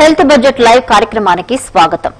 Health budget live కార్యక్రమానికి స్వాగతం.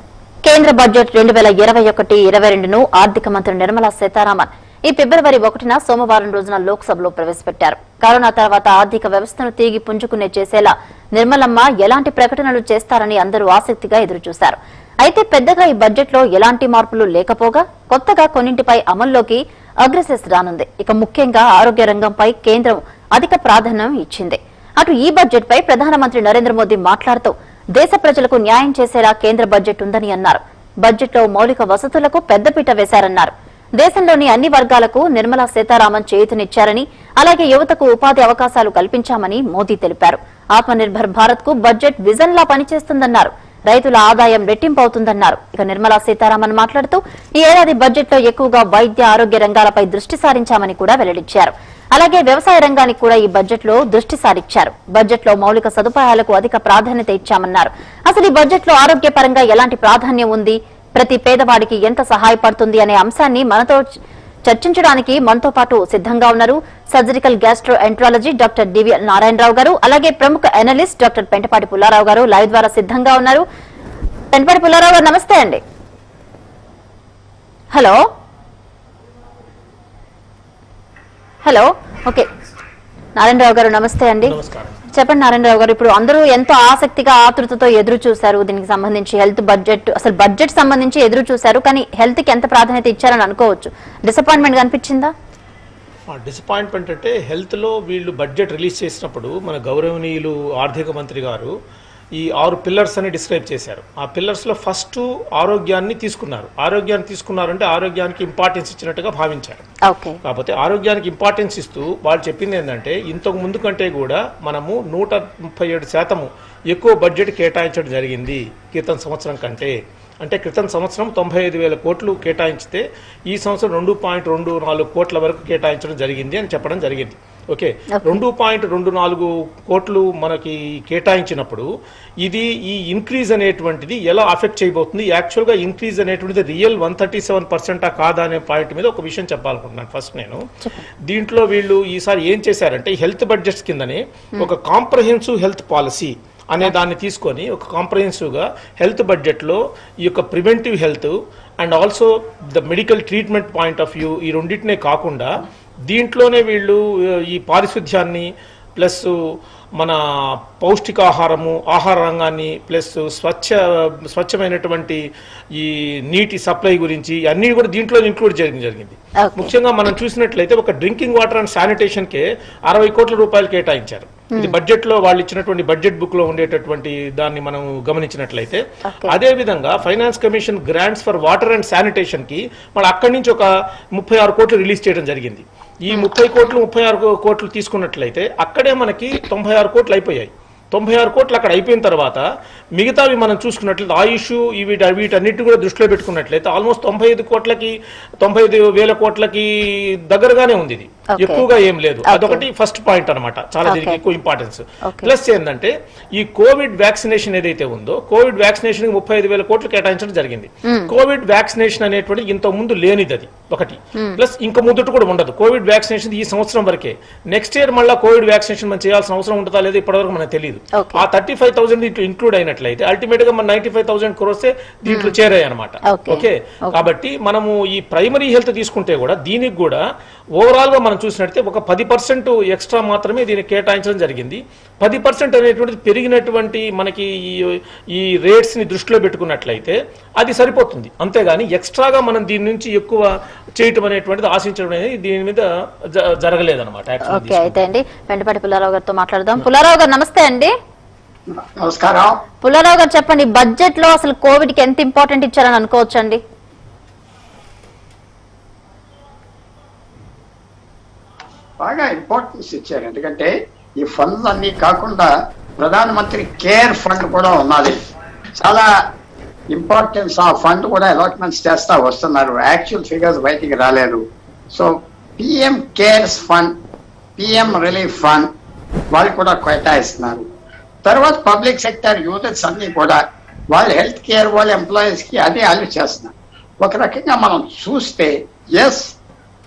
కేంద్ర బడ్జెట్ రెండు వేల ఇరవై ఒకటి ఇరవై రెండును ఆర్థిక మంత్రి నిర్మలా సీతారామన్ ఈ ఫిబ్రవరి ఒకటిన సోమవారం రోజున లోక్సభలో ప్రవేశపెట్టారు. కరోనా తర్వాత ఆర్థిక వ్యవస్థను తిరిగి పుంజుకునే చేసేలా నిర్మలమ్మ ఎలాంటి ప్రకటనలు చేస్తారని అందరూ ఆసక్తిగా ఎదురుచూశారు. అయితే పెద్దగా ఈ బడ్జెట్లో ఎలాంటి మార్పులు లేకపోగా కొత్తగా కొన్నింటిపై అమల్లోకి అగ్రసెస్ రానుంది. ఇక ముఖ్యంగా ఆరోగ్య రంగంపై కేంద్రం అధిక ప్రాధాన్యం ఇచ్చింది. అటు ఈ బడ్జెట్ పై ప్రధానమంత్రి నరేంద్ర మోదీ మాట్లాడుతూ దేశ ప్రజలకు న్యాయం చేసేలా కేంద్ర బడ్జెట్ ఉందని అన్నారు. బడ్జెట్లో మౌలిక వసతులకు పెద్దపీట వేశారన్నారు. దేశంలోని అన్ని వర్గాలకు నిర్మలా సీతారామన్ చేతినిచ్చారని అలాగే యువతకు ఉపాధి అవకాశాలు కల్పించామని మోదీ తెలిపారు. ఆత్మనిర్భర్ భారత్కు బడ్జెట్ విజన్లా పనిచేస్తుందన్నారు. రైతుల ఆదాయం రెట్టింపు అవుతుందన్నారు ఇక నిర్మలా సీతారామన్ మాట్లాడుతూ ఈ ఏడాది బడ్జెట్లో ఎక్కువగా వైద్య ఆరోగ్య రంగాలపై దృష్టి సారించామని కూడా వెల్లడించారు. అలాగే వ్యవసాయ రంగానికి కూడా ఈ బడ్జెట్లో దృష్టి సారించారు. బడ్జెట్లో మౌలిక సదుపాయాలకు అధిక ప్రాధాన్యత ఇచ్చామన్నారు. అసలు ఈ బడ్జెట్లో ఆరోగ్యపరంగా ఎలాంటి ప్రాధాన్యం ఉంది? ప్రతి పేదవాడికి ఎంత సహాయపడుతుంది అనే అంశాన్ని మనతో చర్చించడానికి మనతో పాటు సిద్ధంగా ఉన్నారు సర్జరికల్ గ్యాస్ట్రో ఎంట్రాలజీ డాక్టర్ డివి నారాయణరావు గారు అలాగే ప్రముఖ అనలిస్ట్ డాక్టర్ పెంటపాటి పుల్లారావు గారు లైవ్ ద్వారా సిద్ధంగా ఉన్నారు. పెంటపాటి పుల్లారావు గారు నమస్తే అండి. హలో? హలో? ఓకే. నారాయణరావు గారు నమస్తే అండి. చెప్పండి నారాయణరావు గారు ఇప్పుడు అందరూ ఎంతో ఆసక్తిగా ఆతృతతో ఎదురు చూశారు దీనికి సంబంధించి. హెల్త్ బడ్జెట్ అసలు బడ్జెట్ సంబంధించి ఎదురు చూశారు కానీ హెల్త్కి ఎంత ప్రాధాన్యత ఇచ్చారని అనుకోవచ్చు. డిసప్పాయింట్మెంట్ కనిపించిందా? డిసప్పాయింట్మెంట్ అంటే హెల్త్లో వీళ్ళు బడ్జెట్ రిలీజ్ చేసినప్పుడు మన గౌరవనీయులు ఆర్థిక మంత్రి గారు ఈ ఆరు పిల్లర్స్ అని డిస్క్రైబ్ చేశారు. ఆ పిల్లర్స్లో ఫస్ట్ ఆరోగ్యాన్ని తీసుకున్నారు. ఆరోగ్యాన్ని తీసుకున్నారంటే ఆరోగ్యానికి ఇంపార్టెన్స్ ఇచ్చినట్టుగా భావించారు. కాకపోతే ఆరోగ్యానికి ఇంపార్టెన్స్ ఇస్తూ వాళ్ళు చెప్పింది ఏంటంటే ఇంతకు ముందు కంటే కూడా మనము నూట ముప్పై ఏడు శాతము ఎక్కువ బడ్జెట్ కేటాయించడం జరిగింది క్రితం సంవత్సరం కంటే. అంటే క్రితం సంవత్సరం తొంభై ఐదు వేల కోట్లు కేటాయించితే ఈ సంవత్సరం రెండు పాయింట్ రెండు నాలుగు కోట్ల వరకు కేటాయించడం జరిగింది అని చెప్పడం జరిగింది. ఓకే. రెండు పాయింట్ రెండు నాలుగు కోట్లు మనకి కేటాయించినప్పుడు ఇది ఈ ఇంక్రీజ్ అనేటువంటిది ఎలా అఫెక్ట్ చేయబోతుంది? యాక్చువల్గా ఇంక్రీజ్ అనేటువంటిది రియల్ వన్ థర్టీ సెవెన్ పర్సెంటా కాదా అనే పాయింట్ మీద ఒక విషయం చెప్పాలనుకుంటున్నాను ఫస్ట్ నేను. దీంట్లో వీళ్ళు ఈసారి ఏం చేశారంటే హెల్త్ బడ్జెట్స్ కిందనే ఒక కాంప్రహెన్సివ్ హెల్త్ పాలసీ అనే దాన్ని తీసుకొని ఒక కాంప్రహెన్సివ్గా హెల్త్ బడ్జెట్లో ఈ యొక్క preventive health and also the medical treatment point of view ఈ రెండింటినే కాకుండా దీంట్లోనే వీళ్ళు ఈ పారిశుధ్యాన్ని ప్లస్ మన పౌష్టికాహారము ఆహార రంగాన్ని ప్లస్ స్వచ్ఛ స్వచ్ఛమైనటువంటి ఈ నీటి సప్లై గురించి అన్నీ కూడా దీంట్లో ఇంక్లూడ్ చేయడం జరిగింది. ముఖ్యంగా మనం చూసినట్లయితే ఒక డ్రింకింగ్ వాటర్ అండ్ శానిటేషన్ కే అరవై కోట్ల రూపాయలు కేటాయించారు ఇది బడ్జెట్లో వాళ్ళు ఇచ్చినటువంటి బడ్జెట్ బుక్లో ఉండేటటువంటి దాన్ని మనం గమనించినట్లయితే. అదే విధంగా finance commission grants for water and శానిటేషన్కి మళ్ళీ అక్కడి నుంచి ఒక ముప్పై ఆరు కోట్లు రిలీజ్ చేయడం జరిగింది ఈ ముప్పై కోట్లు ముప్పై ఆరు కోట్లు తీసుకున్నట్లయితే అక్కడే మనకి తొంభై ఆరు కోట్లు అయిపోయాయి. తొంభై ఆరు కోట్లు అక్కడ అయిపోయిన తర్వాత మిగతావి మనం చూసుకున్నట్లయితే ఆయుష్ ఇవి వీటన్నిటి కూడా దృష్టిలో పెట్టుకున్నట్లయితే ఆల్మోస్ట్ తొంభై ఐదు కోట్లకి తొంభై ఐదు వేల కోట్లకి దగ్గరగానే ఉంది ఇది. ఎక్కువగా ఏం లేదు. అదొకటి ఫస్ట్ పాయింట్ అన్నమాట. చాలా దీనికి. ఎక్కువ ఇంపార్టెన్స్. ప్లస్ ఏంటంటే ఈ కోవిడ్ వ్యాక్సినేషన్ ఏదైతే ఉందో కోవిడ్ వ్యాక్సినేషన్ ముప్పై ఐదు వేల కోట్లు కేటాయించడం జరిగింది. కోవిడ్ వ్యాక్సినేషన్ అనేటువంటి ఇంత ముందు లేనిది అది ఒకటి. ప్లస్ ఇంకా ముందుట కూడా ఉండదు. కోవిడ్ వ్యాక్సినేషన్ ఈ సంవత్సరం వరకే. నెక్స్ట్ ఇయర్ మళ్ళీ కోవిడ్ వ్యాక్సినేషన్ మనం చేయాల్సిన అవసరం ఉంటుందా లేదా ఇప్పటివరకు మనకు తెలియదు. ఆ థర్టీ ఫైవ్ థౌసండ్ దీంట్లో ఇంక్లూడ్ అయినట్లయితే అల్టిమేట్గా మన నైన్టీ ఫైవ్ థౌసండ్ క్రోర్సే దీంట్లో చేరాయి అనమాట. ఓకే కాబట్టి మనము ఈ ప్రైమరీ హెల్త్ తీసుకుంటే కూడా దీనికి కూడా ఓవరాల్గా మనం చూసినట్లయితే ఒక పది పర్సెంట్ ఎక్స్ట్రా మాత్రమే దీనికి కేటాయించడం జరిగింది. పది పర్సెంట్ అనేటువంటిది పెరిగినటువంటి మనకి ఈ- ఈ రేట్స్ని దృష్టిలో పెట్టుకున్నట్లయితే అది సరిపోతుంది. అంతేగాని ఎక్స్ట్రాగా మనం దీని నుంచి ఎక్కువ చేయటం అనేటువంటిది ఆశించడం అనేది దీని మీద జ- జరగలేదన్నమాట ఓకే అయితే అండి వెంటపాటి పుల్లారావు గారితో మాట్లాడదాం. పుల్లారావు గారు నమస్తే అండి. నమస్కారం. పుల్లారావు గారు చెప్పండి బడ్జెట్లో అసలు కోవిడ్కి ఎంత ఇంపార్టెంట్ ఇచ్చారని అనుకోవచ్చండి? బాగా ఇంపార్టెన్స్ ఇచ్చారు. ఎందుకంటే ఈ ఫండ్స్ అన్ని కాకుండా ప్రధానమంత్రి కేర్ ఫండ్ కూడా ఉన్నది. చాలా ఇంపార్టెన్స్ ఆ ఫండ్ కూడా అలాట్మెంట్స్ చేస్తా వస్తున్నారు. యాక్చువల్ ఫిగర్స్ బయటికి రాలేదు. So PM CARES fund PM relief fund వాళ్ళు కూడా కేటాయిస్తున్నారు. తర్వాత పబ్లిక్ సెక్టర్ యూనిట్స్ అన్ని కూడా వాళ్ళ హెల్త్ కేర్ వాళ్ళ ఎంప్లాయీస్కి అదే అల్లు చేస్తున్నారు. ఒక రకంగా మనం చూస్తే ఎస్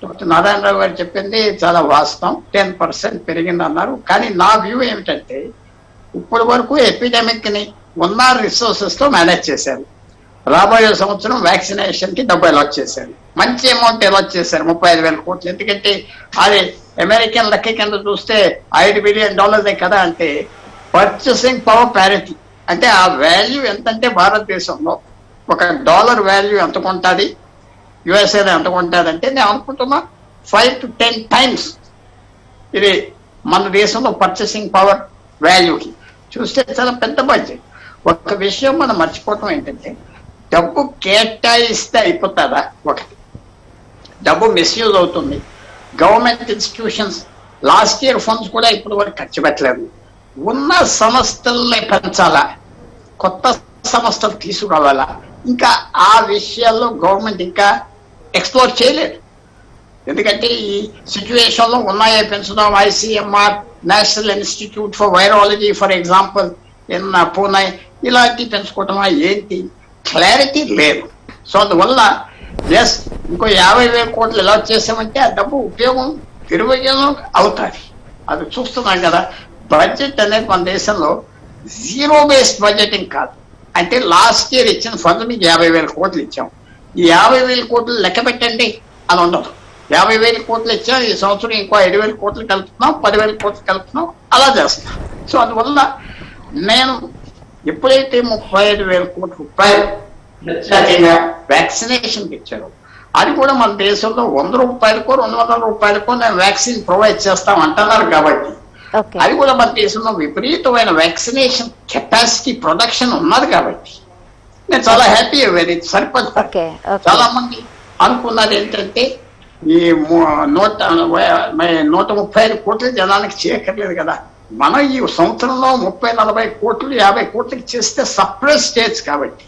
డాక్టర్ నారాయణరావు గారు చెప్పింది చాలా వాస్తవం. టెన్ పర్సెంట్ పెరిగింది అన్నారు. కానీ నా వ్యూ ఏమిటంటే ఇప్పటి వరకు ఎపిడెమిక్ని ఉన్న రిసోర్సెస్తో మేనేజ్ చేశారు. రాబోయే సంవత్సరం వ్యాక్సినేషన్కి డబ్బు అలాట్ చేశారు. మంచి అమౌంట్ అలాట్ చేశారు. ముప్పై ఐదు వేల కోట్లు. ఎందుకంటే అది అమెరికన్ లెక్క కింద చూస్తే ఐదు బిలియన్ డాలర్లే కదా అంటే పర్చేసింగ్ పవర్ ప్యారిటీ అంటే ఆ వాల్యూ ఎంతంటే భారతదేశంలో ఒక డాలర్ వాల్యూ ఎంత కొంటుంది యుఎస్ఏలో ఎంత కొంటుంది నేను అనుకుంటున్నా ఫైవ్ టు టెన్ టైమ్స్ ఇది మన దేశంలో పర్చేసింగ్ పవర్ వాల్యూకి చూస్తే చాలా పెద్ద బడ్జెట్ ఒక విషయం మనం మర్చిపోవటం ఏంటంటే డబ్బు కేటాయిస్తే అయిపోతుందా ఒకటి. డబ్బు మిస్యూజ్ అవుతుంది. Government institutions last year funds కూడా ఇప్పుడు వరకు ఖర్చు పెట్టలేదు. ఉన్న సంస్థల్ని పెంచాలా? కొత్త సంస్థలు తీసుకురావాలా? ఇంకా ఆ విషయాల్లో గవర్నమెంట్ ఇంకా ఎక్స్ప్లోర్ చేయలేదు. ఎందుకంటే ఈ సిచ్యువేషన్లో ఉన్నాయే పెంచుదాం ICMR national institute for virology for example in Pune. ఇలాంటివి పెంచుకోవటమా ఏంటి? క్లారిటీ లేదు. సో అందువల్ల ఎస్ ఇంకో యాభై వేల కోట్లు ఎలా చేసామంటే ఆ డబ్బు ఉపయోగం దుర్వినియోగం అవుతుంది. అది చూస్తున్నాం కదా బడ్జెట్ అనేది మన దేశంలో జీరో బేస్డ్ బడ్జెటింగ్ కాదు. అంటే లాస్ట్ ఇయర్ ఇచ్చిన ఫండ్ మీకు యాభై వేల కోట్లు ఇచ్చాం. యాభై వేల కోట్లు లెక్క పెట్టండి అని ఉండదు. యాభై వేల కోట్లు ఇచ్చాం ఈ సంవత్సరం ఇంకో ఐదు వేల కోట్లు కలుపుతున్నాం పదివేల కోట్లు కలుపుతున్నాం అలా చేస్తున్నాం. సో అందువల్ల నేను ఎప్పుడైతే ముప్పై ఐదు వేల కోట్ల రూపాయలు ప్రత్యేకంగా వ్యాక్సినేషన్ ఇచ్చారు అది కూడా మన దేశంలో వంద రూపాయలకో రెండు వందల రూపాయలకో నేను వ్యాక్సిన్ ప్రొవైడ్ చేస్తాం అంటున్నారు కాబట్టి అది కూడా మన దేశంలో విపరీతమైన వ్యాక్సినేషన్ కెపాసిటీ ప్రొడక్షన్ ఉన్నది కాబట్టి నేను చాలా హ్యాపీ ఓకే ఓకే. చాలా మంది అనుకున్నది ఏంటంటే ఈ నూట నూట ముప్పై ఐదు కోట్ల జనానికి చేయక్కర్లేదు కదా. మనం ఈ సంవత్సరంలో ముప్పై నలభై కోట్లు యాభై కోట్లకి చేస్తే సప్రెస్ స్టేట్స్ కాబట్టి.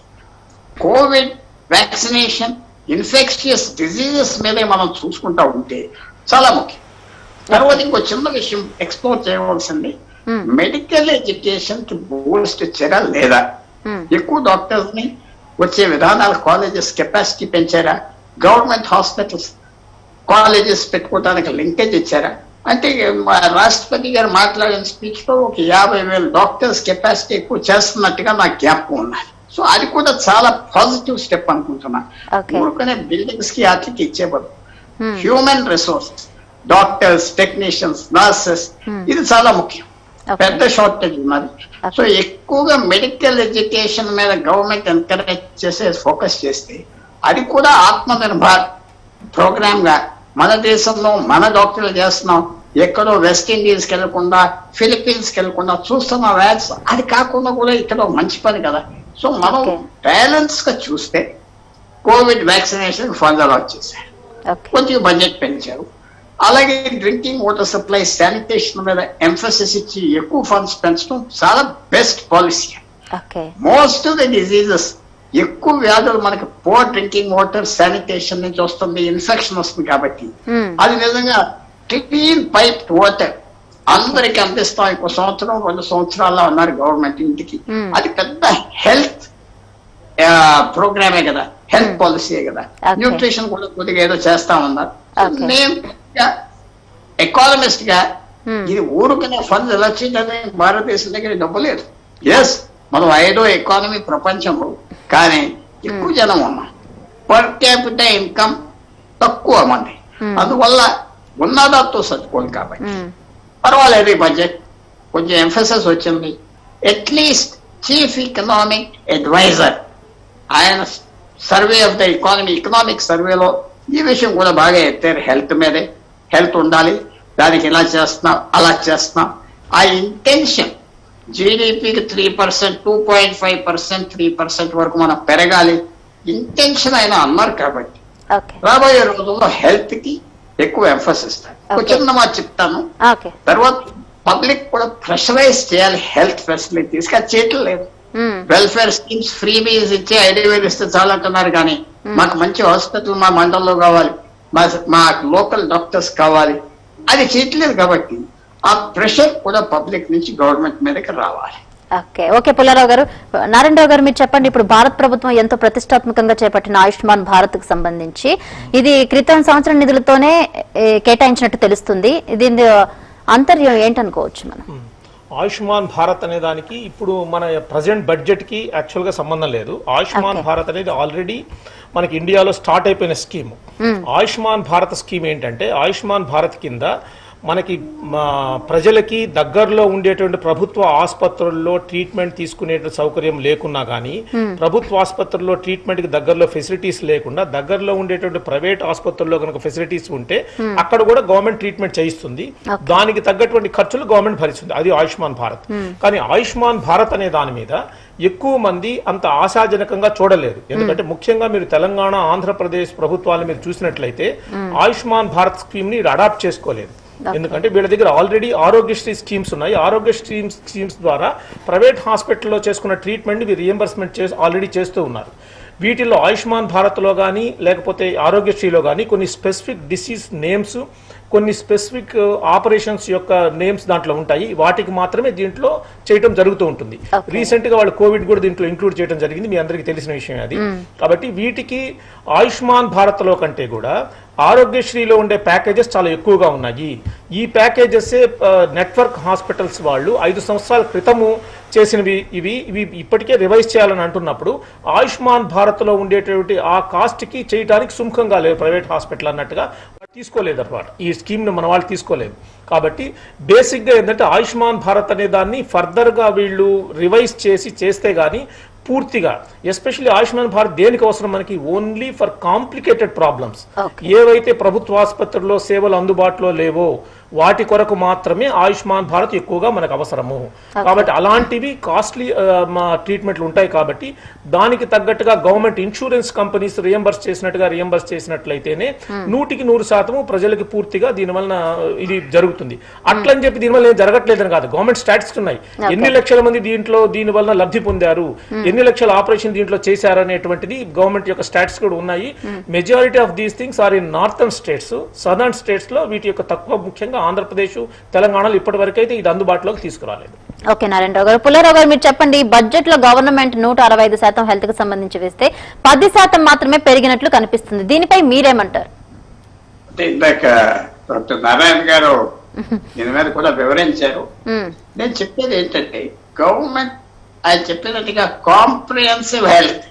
కోవిడ్ వ్యాక్సినేషన్ ఇన్ఫెక్షియస్ డిజీజెస్ మీదే మనం చూసుకుంటా ఉంటే చాలా ముఖ్యం. తర్వాత ఇంకో చిన్న విషయం ఎక్స్ప్లోర్ చేయవలసింది. మెడికల్ ఎడ్యుకేషన్కి బూస్ట్ ఇచ్చారా లేదా. ఎక్కువ డాక్టర్స్ని వచ్చే విధానాలు కాలేజెస్ కెపాసిటీ పెంచారా గవర్నమెంట్ హాస్పిటల్స్ కాలేజెస్ పెట్టుకోవడానికి లింకేజ్ ఇచ్చారా అంటే రాష్ట్రపతి గారు మాట్లాడిన స్పీచ్లో ఒక యాభై వేల డాక్టర్స్ కెపాసిటీ ఎక్కువ చేస్తున్నట్టుగా నాకు జ్ఞాపకం ఉన్నది సో అది కూడా చాలా పాజిటివ్ స్టెప్ అనుకుంటున్నా. ఊరుకునే బిల్డింగ్స్కి వాటికి ఇచ్చే బదులు Hmm. Human resources doctors technicians nurses. ఇది చాలా ముఖ్యం. పెద్ద షార్టేజ్ ఉన్నది సో ఎక్కువగా మెడికల్ ఎడ్యుకేషన్ మీద గవర్నమెంట్ ఎంకరేజ్ చేసే ఫోకస్ చేస్తే అది కూడా ఆత్మనిర్భర్ ప్రోగ్రామ్గా. మన దేశంలో మన డాక్టర్లు చేస్తున్నాం. ఎక్కడో వెస్ట్ ఇండీస్కి వెళ్ళకుండా ఫిలిప్పీన్స్కి వెళ్ళకుండా చూస్తున్న వ్యాక్స్ అది కాకుండా కూడా ఇక్కడ మంచి పని కదా. సో మనం. బ్యాలెన్స్గా చూస్తే కోవిడ్ వ్యాక్సినేషన్ చేశారు. ఓకే కొంచెం బడ్జెట్ పెంచారు. అలాగే డ్రింకింగ్ వాటర్ సప్లై శానిటేషన్ మీద ఎంఫసిస్ ఇచ్చి ఎక్కువ ఫండ్స్ పెంచడం చాలా best policy most of the diseases ఎక్కువ వ్యాధులు మనకి పోర్ డ్రింకింగ్ వాటర్ శానిటేషన్ నుంచి వస్తుంది ఇన్ఫెక్షన్ వస్తుంది కాబట్టి Hmm. అది నిజంగా క్లీన్ పైప్ వాటర్ అందరికి అందిస్తాం ఇంకో సంవత్సరం రెండు సంవత్సరాల్లో ఉన్నారు గవర్నమెంట్ ఇంటికి Hmm. అది పెద్ద హెల్త్ ప్రోగ్రామే కదా హెల్త్ Hmm. పాలసీయే కదా. న్యూట్రిషన్ కూడా కొద్దిగా ఏదో చేస్తా ఉన్నారు. నేను ఎకానమిస్ట్గా Hmm. ఇది ఊరుకునే ఫండ్స్ ఎలా వచ్చిందని భారతదేశం దగ్గర డబ్బు లేదు ఎస్ మనం ఐదో ఎకానమీ ప్రపంచంలో కానీ ఎక్కువ జనం ఉన్నాం. పర్ క్యాపిటల్ ఇన్కమ్ తక్కువ మంది. Hmm. అందువల్ల ఉన్నదాంతో సర్దుకోవాలి కాబట్టి. Hmm. పర్వాలేదు ఈ బడ్జెట్ కొంచెం ఎంఫసస్ వచ్చింది. At least chief economic advisor ఆయన survey of the economy economic సర్వేలో ఈ విషయం కూడా బాగా ఎత్తారు హెల్త్ మీదే. హెల్త్ ఉండాలి. దానికి ఇలా చేస్తున్నాం అలా చేస్తున్నాం. ఆ intention జీడిపికి three percent two point five percent three percent వరకు మనం పెరగాలి. ఇంటెన్షన్ ఆయన అన్నారు కాబట్టి రాబోయే రోజుల్లో హెల్త్కి ఎక్కువ ఎంఫసిస్ ఇస్తారు ఒక. చిన్న మాట చెప్తాను. తర్వాత పబ్లిక్ కూడా ప్రెషరైజ్ చేయాలి హెల్త్ ఫెసిలిటీస్ అది చేయటం లేదు. వెల్ఫేర్ స్కీమ్స్ ఫ్రీ బీస్ ఇచ్చి వేలు ఇస్తే చాలా అంటున్నారు కానీ మాకు మంచి హాస్పిటల్ మా మండలంలో కావాలి. మా మా లోకల్ డాక్టర్స్ కావాలి. అది చేయట్లేదు కాబట్టి ఆ ప్రెషర్ కూడా పబ్లిక్ నుంచి గవర్నమెంట్ మీదకి రావాలి. ఓకే ఓకే పుల్లారావు గారు. నారాయణరావు గారు మీరు చెప్పండి ఇప్పుడు భారత ప్రభుత్వం ఎంతో ప్రతిష్టాత్మకంగా చేపట్టిన ఆయుష్మాన్ భారత్కు సంబంధించి. ఇది క్రితం సంవత్సరం నిధులతోనే కేటాయించినట్టు తెలుస్తుంది. దీని అంతర్యం ఏంటనుకోవచ్చు మనం? ఆయుష్మాన్ భారత్ అనే దానికి ఇప్పుడు మన ప్రజెంట్ బడ్జెట్కి యాక్చువల్గా సంబంధం లేదు. ఆయుష్మాన్. భారత్ అనేది ఆల్రెడీ మనకి ఇండియాలో స్టార్ట్ అయిపోయిన స్కీమ్ ఆయుష్మాన్ భారత్ స్కీమ్ ఏంటంటే ఆయుష్మాన్ భారత్ కింద మనకి మా ప్రజలకి దగ్గరలో ఉండేటువంటి ప్రభుత్వ ఆసుపత్రుల్లో ట్రీట్మెంట్ తీసుకునే సౌకర్యం లేకున్నా కానీ ప్రభుత్వ ఆసుపత్రుల్లో ట్రీట్మెంట్కి దగ్గరలో ఫెసిలిటీస్ లేకుండా దగ్గరలో ఉండేటువంటి ప్రైవేట్ ఆసుపత్రుల్లో కనుక ఫెసిలిటీస్ ఉంటే అక్కడ కూడా గవర్నమెంట్ ట్రీట్మెంట్ చేయిస్తుంది. దానికి తగ్గటువంటి ఖర్చులు గవర్నమెంట్ భరిస్తుంది. అది ఆయుష్మాన్ భారత్. కానీ ఆయుష్మాన్ భారత్ అనే దాని మీద ఎక్కువ మంది అంత ఆశాజనకంగా చూడలేదు. ఎందుకంటే ముఖ్యంగా మీరు తెలంగాణ ఆంధ్రప్రదేశ్ ప్రభుత్వాలు మీరు చూసినట్లయితే ఆయుష్మాన్ భారత్ స్కీమ్ని అడాప్ట్ చేసుకోలేదు. ఎందుకంటే వీళ్ళ దగ్గర ఆల్రెడీ ఆరోగ్యశ్రీ స్కీమ్స్ ఉన్నాయి. ఆరోగ్య స్కీమ్స్ స్కీమ్స్ ద్వారా ప్రైవేట్ హాస్పిటల్లో చేసుకున్న ట్రీట్మెంట్ రీఎంబర్స్మెంట్ చేసి ఆల్రెడీ చేస్తూ ఉన్నారు. వీటిల్లో ఆయుష్మాన్ భారత్లో కానీ లేకపోతే ఆరోగ్యశ్రీలో కానీ కొన్ని స్పెసిఫిక్ డిసీజ్ నేమ్స్ కొన్ని స్పెసిఫిక్ ఆపరేషన్స్ యొక్క నేమ్స్ దాంట్లో ఉంటాయి. వాటికి మాత్రమే దీంట్లో చేయటం జరుగుతూ ఉంటుంది. రీసెంట్గా వాళ్ళు కోవిడ్ కూడా దీంట్లో ఇంక్లూడ్ చేయడం జరిగింది. మీ అందరికీ తెలిసిన విషయం అది. కాబట్టి వీటికి ఆయుష్మాన్ భారత్లో కంటే కూడా ఆరోగ్యశ్రీలో ఉండే ప్యాకేజెస్ చాలా ఎక్కువగా ఉన్నాయి. ఈ ప్యాకేజెస్ నెట్వర్క్ హాస్పిటల్స్ వాళ్ళు ఐదు సంవత్సరాల క్రితము చేసినవి ఇవి. ఇవి ఇప్పటికే రివైజ్ చేయాలని అంటున్నప్పుడు ఆయుష్మాన్ భారత్లో ఉండేటువంటి ఆ కాస్ట్కి చేయడానికి సుముఖంగా లేదు ప్రైవేట్ హాస్పిటల్ అన్నట్టుగా తీసుకోలేదు అనమాట ఈ స్కీమ్ను మన వాళ్ళు తీసుకోలేదు. కాబట్టి బేసిక్గా ఏంటంటే ఆయుష్మాన్ భారత్ అనే దాన్ని ఫర్దర్గా వీళ్ళు రివైజ్ చేసి చేస్తే కానీ పూర్తిగా ఎస్పెషల్లీ ఆయుష్మాన్ భారత్ దేనికి అవసరం మనకి ఓన్లీ ఫర్ కాంప్లికేటెడ్ ప్రాబ్లమ్స్. ఏవైతే ప్రభుత్వ ఆసుపత్రుల్లో సేవలు అందుబాటులో లేవో వాటి కొరకు మాత్రమే ఆయుష్మాన్ భారత్ ఎక్కువగా మనకు అవసరము. కాబట్టి అలాంటివి కాస్ట్లీ ట్రీట్మెంట్లు ఉంటాయి కాబట్టి దానికి తగ్గట్టుగా గవర్నమెంట్ ఇన్సూరెన్స్ కంపెనీస్ రియంబర్స్ చేసినట్టుగా రియంబర్స్ చేసినట్లయితేనే నూటికి నూరు శాతము ప్రజలకి పూర్తిగా దీనివలన ఇది జరుగుతుంది. అట్లని చెప్పి దీనివల్ల ఏం జరగట్లేదని కాదు. గవర్నమెంట్ స్టాటిస్టిక్స్ ఉన్నాయి. ఎన్ని లక్షల మంది దీంట్లో దీని వలన లబ్ధి పొందారు? ఎన్ని లక్షల ఆపరేషన్ దీంట్లో చేశారు అనేటువంటిది గవర్నమెంట్ యొక్క స్టాట్స్ కూడా ఉన్నాయి. Majority of these things are in northern states southern స్టేట్స్లో వీటి యొక్క తక్కువ ముఖ్యంగా ఆంధ్రప్రదేశ్ తెలంగాణలో ఇప్పటి వరకు అయితే ఇది అందుబాటులోకి తీసుకురాలేదు. ఓకే నారాయణరావు గారు. పుల్లారావు గారు మీరు చెప్పండి బడ్జెట్లో గవర్నమెంట్ నూట అరవై ఐదు శాతం హెల్త్కి సంబంధించి వేస్తే పది శాతం మాత్రమే పెరిగినట్లు కనిపిస్తుంది. దీనిపై మీరేమంటారు? అంటే ఇందాక డాక్టర్ నారాయణ గారు దీని మీద కూడా వివరించారు. నేను చెప్పేది ఏంటంటే గవర్నమెంట్ ఆయన చెప్పినట్టుగా కాంప్రిహెన్సివ్ హెల్త్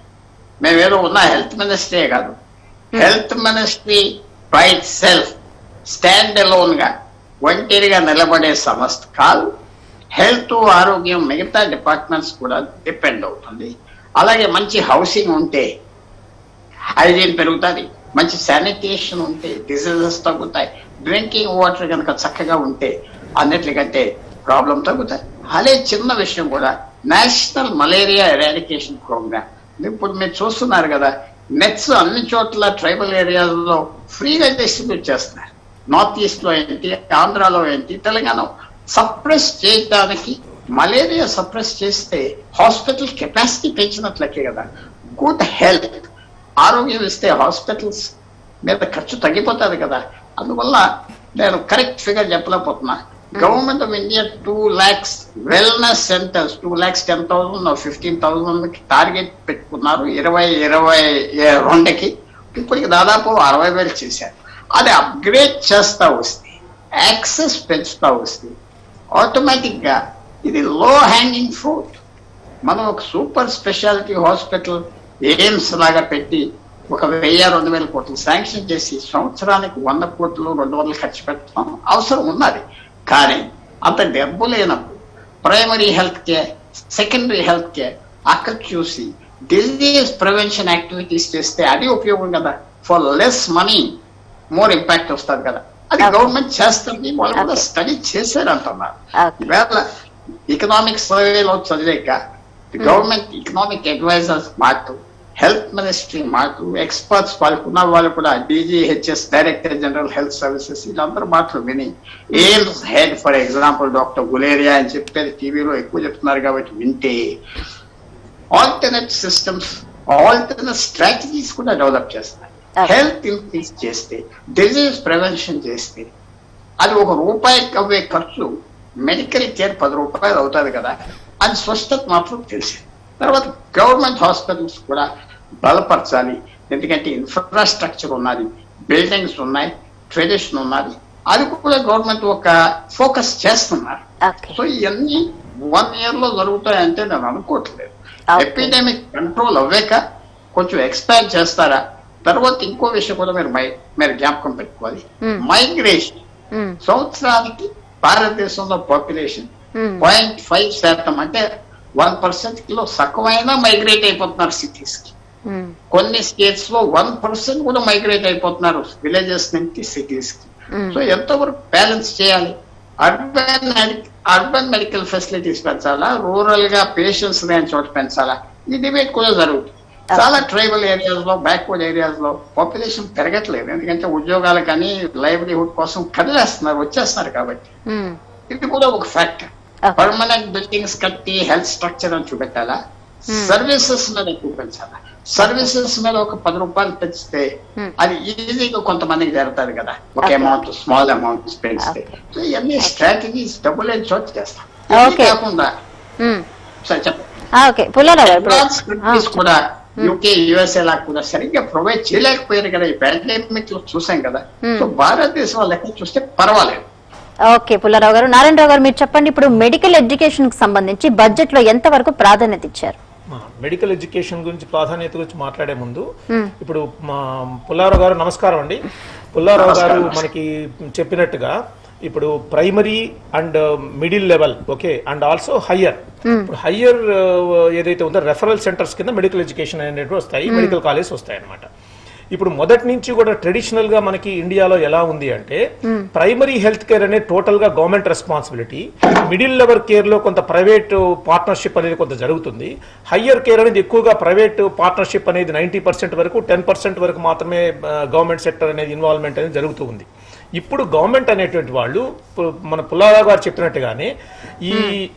మేమేదో ఉన్న హెల్త్ మినిస్ట్రీ కాదు. Health ministry by self stand అలోన్గా. ఒంటరిగా నిలబడే సంస్థ కాదు. హెల్త్ ఆరోగ్యం మిగతా డిపార్ట్మెంట్స్ కూడా డిపెండ్ అవుతుంది. అలాగే మంచి హౌసింగ్ ఉంటే హైజీన్ పెరుగుతుంది. మంచి శానిటేషన్ ఉంటే డిసీజెస్ తగ్గుతాయి. డ్రింకింగ్ వాటర్ కనుక చక్కగా ఉంటే అన్నిటికంటే ప్రాబ్లం తగ్గుతాయి. అదే చిన్న విషయం కూడా నేషనల్ మలేరియా ఎరాడికేషన్ ప్రోగ్రామ్. ఇప్పుడు మీరు చూస్తున్నారు కదా నెట్స్ అన్ని చోట్ల ట్రైబల్ ఏరియాలో ఫ్రీగా డిస్ట్రిబ్యూట్ చేస్తున్నారు. నార్త్ ఈస్ట్లో ఏంటి ఆంధ్రాలో ఏంటి తెలంగాణ సప్రెస్ చేయడానికి మలేరియా సప్రెస్ చేస్తే హాస్పిటల్ కెపాసిటీ పెంచినట్లకే కదా. గుడ్ హెల్త్ ఆరోగ్యం ఇస్తే హాస్పిటల్స్ మీద ఖర్చు తగ్గిపోతుంది కదా. అందువల్ల నేను correct figure చెప్పలేకపోతున్నా. Government of India two lakhs wellness centres two lakhs ten thousand fifteen thousand target పెట్టుకున్నారు. ఇరవై ఇరవై రెండుకి. ఇప్పటికి దాదాపు అరవై వేలు చేశారు. అది అప్గ్రేడ్ చేస్తూ వస్తే యాక్సెస్ పెంచుతూ వస్తే ఆటోమేటిక్గా ఇది లో హ్యాంగింగ్ ఫ్రూట్ మనం ఒక సూపర్ స్పెషాలిటీ హాస్పిటల్ ఎయిమ్స్ లాగా పెట్టి ఒక వెయ్యి రెండు వేల కోట్లు శాంక్షన్ చేసి సంవత్సరానికి వంద కోట్లు రెండు వందలు ఖర్చు పెట్టడం అవసరం ఉన్నది. కానీ అంత డబ్బు లేనప్పుడు primary health care secondary health care అక్కడ చూసి డిజీజ్ ప్రివెన్షన్ యాక్టివిటీస్ చేస్తే అది ఉపయోగం కదా. For less money more impact వస్తుంది కదా అది. గవర్నమెంట్ చేస్తుంది వాళ్ళు కూడా. స్టడీ చేశారు అంటున్నారు. ఈవేళ ఎకనామిక్ సర్వేలో చదివాక గవర్నమెంట్ ఎకనామిక్ అడ్వైజర్స్ మాటు హెల్త్ మినిస్ట్రీ మాటు ఎక్స్పర్ట్స్ వాళ్ళకు ఉన్న వాళ్ళు కూడా DGHS director general health services వీళ్ళందరూ మాటలు విని AIIMS head for example doctor Guleria అని చెప్పేది టీవీలో ఎక్కువ చెప్తున్నారు కాబట్టి వింటే ఆల్టర్నేట్ సిస్టమ్స్ ఆల్టర్నేట్ స్ట్రాటజీస్ కూడా డెవలప్ చేస్తారు. హెల్త్ ఇంక్రీజ్ చేస్తే డిజీజ్ ప్రివెన్షన్ చేస్తే అది ఒక రూపాయి అవ్వే ఖర్చు మెడికల్ కేర్ పది రూపాయలు అవుతుంది కదా అది స్పష్టత మాత్రం తెలిసింది తర్వాత గవర్నమెంట్ హాస్పిటల్స్ కూడా బలపరచాలి. ఎందుకంటే ఇన్ఫ్రాస్ట్రక్చర్ ఉన్నది బిల్డింగ్స్ ఉన్నాయి ట్రెడిషన్ ఉన్నది. అది కూడా గవర్నమెంట్ ఒక ఫోకస్ చేస్తున్నారు. సో ఇవన్నీ వన్ ఇయర్లో జరుగుతాయంటే నేను అనుకోవట్లేదు. ఎపిడమిక్ కంట్రోల్ అవ్వాక కొంచెం ఎక్స్పాండ్ చేస్తారా? తర్వాత ఇంకో విషయం కూడా మీరు మీరు జ్ఞాపకం పెట్టుకోవాలి. మైగ్రేషన్. సంవత్సరానికి భారతదేశంలో పాపులేషన్ పాయింట్ ఫైవ్ శాతం అంటే వన్ పర్సెంట్లో సగమైనా మైగ్రేట్ అయిపోతున్నారు సిటీస్కి. కొన్ని స్టేట్స్లో వన్ పర్సెంట్ కూడా మైగ్రేట్ అయిపోతున్నారు విలేజెస్ నుంచి సిటీస్కి. సో ఎంతవరకు బ్యాలెన్స్ చేయాలి? అర్బన్ అర్బన్ మెడికల్ ఫెసిలిటీస్ పెంచాలా? రూరల్గా పేషెంట్స్ లేని చోట పెంచాలా? ఈ డిబేట్ కూడా జరుగుతుంది. చాలా ట్రైబల్ ఏరియాస్లో బ్యాక్వర్డ్ ఏరియాస్లో పాపులేషన్ పెరగట్లేదు. ఎందుకంటే ఉద్యోగాలు కానీ లైవ్లీహుడ్ కోసం కదిలేస్తున్నారు వచ్చేస్తున్నారు కాబట్టి. ఇది కూడా ఒక ఫ్యాక్టర్. పర్మనెంట్ బిల్డింగ్స్ కట్టి హెల్త్ స్ట్రక్చర్ అని చూపెట్టాలా? సర్వీసెస్ మీద ఎక్కువ పెంచాలా సర్వీసెస్ మీద ఒక పది రూపాయలు పెంచితే. అది ఈజీగా కొంతమందికి జరుగుతుంది కదా. ఒక. అమౌంట్ స్మాల్ అమౌంట్ పెంచితే. సో ఇవన్నీ స్ట్రాటజీస్ డబుల్ అండ్ చోట్ చేస్తాం. కాకుండా చెప్పండి. కూడా యూకే యుఎస్ఏ లా కూడా సరిగ్గా ప్రొవైడ్ చేయలేకపోయారు కదా. ఈ పాండమిక్లో చూసాం కదా. Hmm. సో భారతదేశం లెక్క చూస్తే పర్వాలేదు. ఓకే పుల్లారావు గారు నారాయణరావు గారు మీరు చెప్పండి. ఇప్పుడు మెడికల్ ఎడ్యుకేషన్కి సంబంధించి బడ్జెట్లో ఎంత వరకు ప్రాధాన్యత ఇచ్చారు? మెడికల్ ఎడ్యుకేషన్ గురించి ప్రాధాన్యత గురించి మాట్లాడే ముందు మ్మ్. ఇప్పుడు మా పుల్లారావు గారు నమస్కారం అండి. పుల్లారావు గారు. మనకి చెప్పినట్టుగా ఇప్పుడు primary and middle level okay and also higher. ఇప్పుడు హయ్యర్ ఏదైతే ఉందో రెఫరల్ సెంటర్స్ కింద మెడికల్ ఎడ్యుకేషన్ అనేవి వస్తాయి మెడికల్ కాలేజ్ వస్తాయి అన్నమాట ఇప్పుడు మొదటి నుంచి కూడా ట్రెడిషనల్గా మనకి ఇండియాలో ఎలా ఉంది అంటే ప్రైమరీ హెల్త్ కేర్ అనేది టోటల్గా గవర్నమెంట్ రెస్పాన్సిబిలిటీ మిడిల్ లెవెల్ కేర్లో కొంత ప్రైవేట్ పార్ట్నర్షిప్ అనేది కొంత జరుగుతుంది. హయ్యర్ కేర్ అనేది ఎక్కువగా ప్రైవేట్ పార్ట్నర్షిప్ అనేది నైంటీ పర్సెంట్ వరకు టెన్ పర్సెంట్ వరకు మాత్రమే గవర్నమెంట్ సెక్టర్ అనేది ఇన్వాల్వ్మెంట్ అనేది జరుగుతూ ఉంది. ఇప్పుడు గవర్నమెంట్ అనేటువంటి వాళ్ళు మన పుల్లారావు గారు చెప్పినట్టుగానే ఈ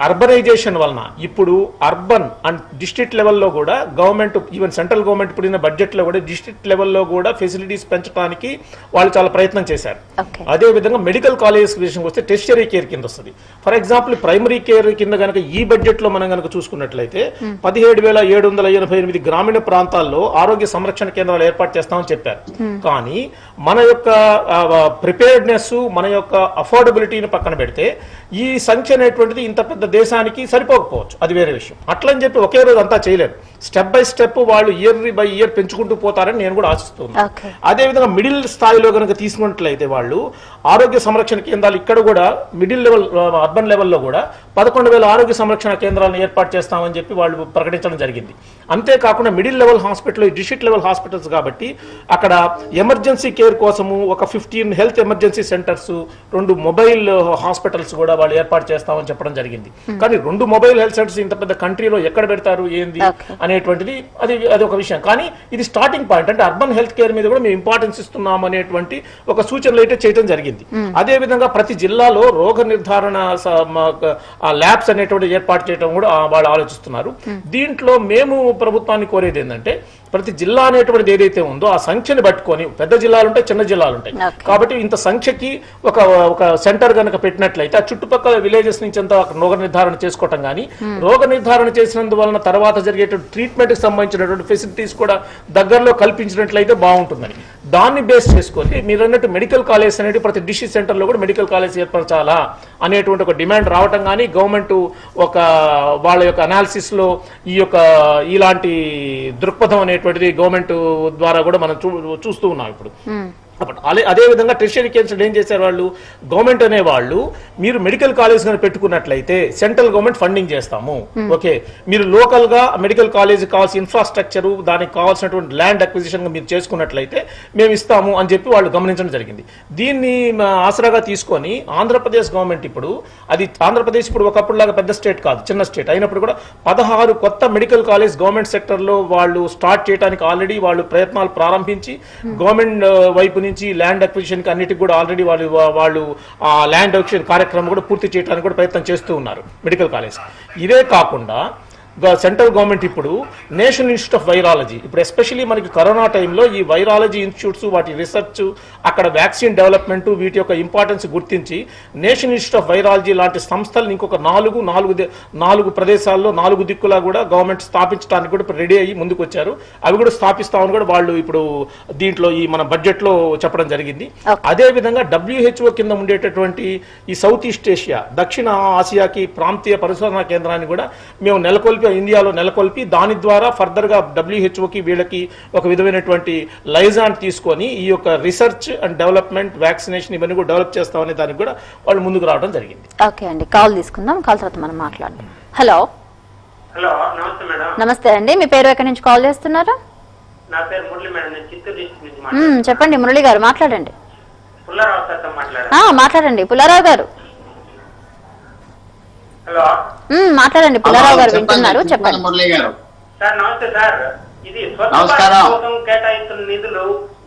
అర్బనైజేషన్ వలన ఇప్పుడు అర్బన్ అండ్ డిస్ట్రిక్ట్ లెవెల్లో కూడా గవర్నమెంట్ ఈవెన్ సెంట్రల్ గవర్నమెంట్ ఇప్పుడు బడ్జెట్లో కూడా డిస్ట్రిక్ట్ లెవెల్లో కూడా ఫెసిలిటీస్ పెంచడానికి వాళ్ళు చాలా ప్రయత్నం చేశారు. అదే విధంగా మెడికల్ కాలేజెస్ విషయంకి వస్తే టెస్టరీ కేర్ కింద వస్తుంది. ఫర్ ఎగ్జాంపుల్ ప్రైమరీ కేర్ కింద గనక ఈ బడ్జెట్లో మనం గనక చూసుకున్నట్లయితే పదిహేడు వేల ఏడు వందల ఎనభై ఎనిమిది గ్రామీణ ప్రాంతాల్లో ఆరోగ్య సంరక్షణ కేంద్రాలు ఏర్పాటు చేస్తామని చెప్పారు. కానీ మన యొక్క ప్రిపేర్డ్నెస్ మన యొక్క అఫోర్డబిలిటీని పక్కన పెడితే ఈ సంఖ్య అనేటువంటిది ఇంత పెద్ద దేశానికి సరిపోకపోవచ్చు. అది వేరే విషయం. అట్లని చెప్పి ఒకే రోజు అంతా చేయలేరు. స్టెప్ బై స్టెప్ వాళ్ళు ఇయర్ బై ఇయర్ పెంచుకుంటూ పోతారని నేను కూడా ఆశిస్తున్నాను. అదేవిధంగా మిడిల్ స్థాయిలో కనుక తీసుకున్నట్లయితే వాళ్ళు ఆరోగ్య సంరక్షణ కేంద్రాలు ఇక్కడ కూడా మిడిల్ లెవెల్ అర్బన్ లెవెల్లో కూడా పదకొండు వేల ఆరోగ్య సంరక్షణ కేంద్రాలను ఏర్పాటు చేస్తామని చెప్పి వాళ్ళు ప్రకటించడం జరిగింది. అంతేకాకుండా middle level hospital district level hospitals కాబట్టి అక్కడ ఎమర్జెన్సీ కేర్ కోసము ఒక ఫిఫ్టీన్ హెల్త్ ఎమర్జెన్సీ సెంటర్స్ రెండు మొబైల్ హాస్పిటల్స్ కూడా వాళ్ళు ఏర్పాటు చేస్తామని చెప్పడం జరిగింది. కానీ రెండు మొబైల్ హెల్త్ సెంటర్స్ ఇంత పెద్ద కంట్రీలో ఎక్కడ పెడతారు ఏంది. అనేటువంటిది అది అది ఒక విషయం. కానీ ఇది స్టార్టింగ్ పాయింట్ అంటే అర్బన్ హెల్త్ కేర్ మీద కూడా మేము ఇంపార్టెన్స్ ఇస్తున్నాం అనేటువంటి ఒక సూచనలు అయితే చేయడం జరిగింది. అదే విధంగా ప్రతి జిల్లాలో రోగ నిర్ధారణ ల్యాబ్స్ అనేటువంటి ఏర్పాటు చేయడం కూడా వాళ్ళు ఆలోచిస్తున్నారు. దీంట్లో మేము ప్రభుత్వాన్ని కోరేది ఏంటంటే ప్రతి జిల్లా అనేటువంటిది ఏదైతే ఉందో ఆ సంఖ్యని పట్టుకొని పెద్ద జిల్లాలు ఉంటాయి చిన్న జిల్లాలు ఉంటాయి. కాబట్టి ఇంత సంఖ్యకి ఒక ఒక సెంటర్ గనక పెట్టినట్లయితే ఆ చుట్టుపక్కల విలేజెస్ నుంచి అంతా ఒక రోగ నిర్ధారణ చేసుకోవటం కానీ రోగ నిర్ధారణ చేసినందువలన తర్వాత జరిగేటువంటి ట్రీట్మెంట్కి సంబంధించినటువంటి ఫెసిలిటీస్ కూడా దగ్గరలో కల్పించినట్లయితే బాగుంటుందని. దాన్ని బేస్ చేసుకొని మీరు అన్నట్టు మెడికల్ కాలేజ్ అనేది ప్రతి డిస్ట్రిక్ట్ సెంటర్లో కూడా మెడికల్ కాలేజ్ ఏర్పరచాలా అనేటువంటి ఒక డిమాండ్ రావటం కానీ గవర్నమెంట్ ఒక వాళ్ళ యొక్క అనాలిసిస్లో ఈ యొక్క ఇలాంటి దృక్పథం అనేటువంటిది గవర్నమెంట్ ద్వారా కూడా మనం చూ చూస్తూ ఉన్నాం ఇప్పుడు. Hmm. అప్పుడు అదే అదే విధంగా టెరిషరీ కేంద్రం ఏం చేశారు వాళ్ళు? గవర్నమెంట్ అనే వాళ్ళు మీరు మెడికల్ కాలేజ్ కనుక పెట్టుకున్నట్లయితే సెంట్రల్ గవర్నమెంట్ ఫండింగ్ చేస్తాము. ఓకే. మీరు లోకల్గా మెడికల్ కాలేజ్ కావాల్సిన ఇన్ఫ్రాస్ట్రక్చర్ దానికి కావాల్సినటువంటి ల్యాండ్ అక్విజిషన్ మీరు చేసుకున్నట్లయితే మేము ఇస్తాము అని చెప్పి వాళ్ళు గమనించడం జరిగింది. దీన్ని ఆసరాగా తీసుకొని ఆంధ్రప్రదేశ్ గవర్నమెంట్ ఇప్పుడు అది ఆంధ్రప్రదేశ్ ఇప్పుడు ఒకప్పుడు లాగా పెద్ద స్టేట్ కాదు చిన్న స్టేట్ అయినప్పుడు కూడా పదహారు కొత్త మెడికల్ కాలేజ్ గవర్నమెంట్ సెక్టర్లో వాళ్ళు స్టార్ట్ చేయడానికి ఆల్రెడీ వాళ్ళు ప్రయత్నాలు ప్రారంభించి గవర్నమెంట్ ఆ, వైపు సంబంధించి ల్యాండ్ అక్విజిషన్కి అన్నిటికి కూడా ఆల్రెడీ వాళ్ళు వాళ్ళు ఆ ల్యాండ్ అక్విజిషన్ కార్యక్రమం కూడా పూర్తి చేయడానికి కూడా ప్రయత్నం చేస్తూ ఉన్నారు మెడికల్ కాలేజ్ ఇదే కాకుండా సెంట్రల్ గవర్నమెంట్ ఇప్పుడు నేషనల్ ఇన్స్టిట్యూట్ ఆఫ్ వైరాలజీ. ఇప్పుడు ఎస్పెషల్లీ మనకి కరోనా టైంలో ఈ వైరాలజీ ఇన్స్టిట్యూట్స్ వాటి రీసెర్చ్ అక్కడ వ్యాక్సిన్ డెవలప్మెంట్ వీటి యొక్క ఇంపార్టెన్స్ గుర్తించి నేషనల్ ఇన్స్టిట్యూట్ ఆఫ్ వైరాలజీ లాంటి సంస్థలను ఇంకొక నాలుగు నాలుగు నాలుగు ప్రదేశాల్లో నాలుగు దిక్కులా కూడా గవర్నమెంట్ స్థాపించడానికి కూడా ఇప్పుడు రెడీ అయ్యి ముందుకు వచ్చారు అవి కూడా స్థాపిస్తామని కూడా వాళ్ళు ఇప్పుడు దీంట్లో ఈ మన బడ్జెట్లో చెప్పడం జరిగింది. అదే విధంగా డబ్ల్యూహెచ్ఓ కింద ఉండేటటువంటి ఈ సౌత్ ఈస్ట్ ఏషియా దక్షిణ ఆసియాకి ప్రాంతీయ పరిశోధనా కేంద్రాన్ని కూడా మేము నెలకొల్పి ఇండియాలో నెలకొల్పి దాని ద్వారా ఫర్దర్గా డబ్ల్యూహెచ్ఓకి వీళ్ళకి ఒక విధమైనటువంటి లైజాన్ తీసుకొని ఈ యొక్క రీసెర్చ్ అండ్ డెవలప్మెంట్ వ్యాక్సినేషన్ ఇవన్నీ కూడా డెవలప్ చేస్తామనే దానికి కూడా వాళ్ళు ముందుకు రావడం జరిగింది. ఓకే అండి కాల్ తీసుకుందాం కాల్ తర్వాత మనం మాట్లాడదాం. హలో హలో నమస్తే మేడం. నమస్తే అండి మీ పేరు ఎక్కడి నుంచి కాల్ చేస్తున్నారు? నా పేరు మురళి మేడం నేను చిత్తూరు డిస్ట్రిక్ట్ నుంచి చెప్పండి మురళి గారు మాట్లాడండి. పుల్లారావు సార్తో మాట్లాడండి పుల్లారావు గారు. హలో. మాట్లాడండి. పుల్లారావు గారు వింటున్నారు. చెప్పండి చెప్పండి. మురళి గారు. సార్ నమస్తే సార్. ఇది స్వచ్ఛ నమస్కారం. భారత్ కోసం కేటాయిస్తున్న నిధులు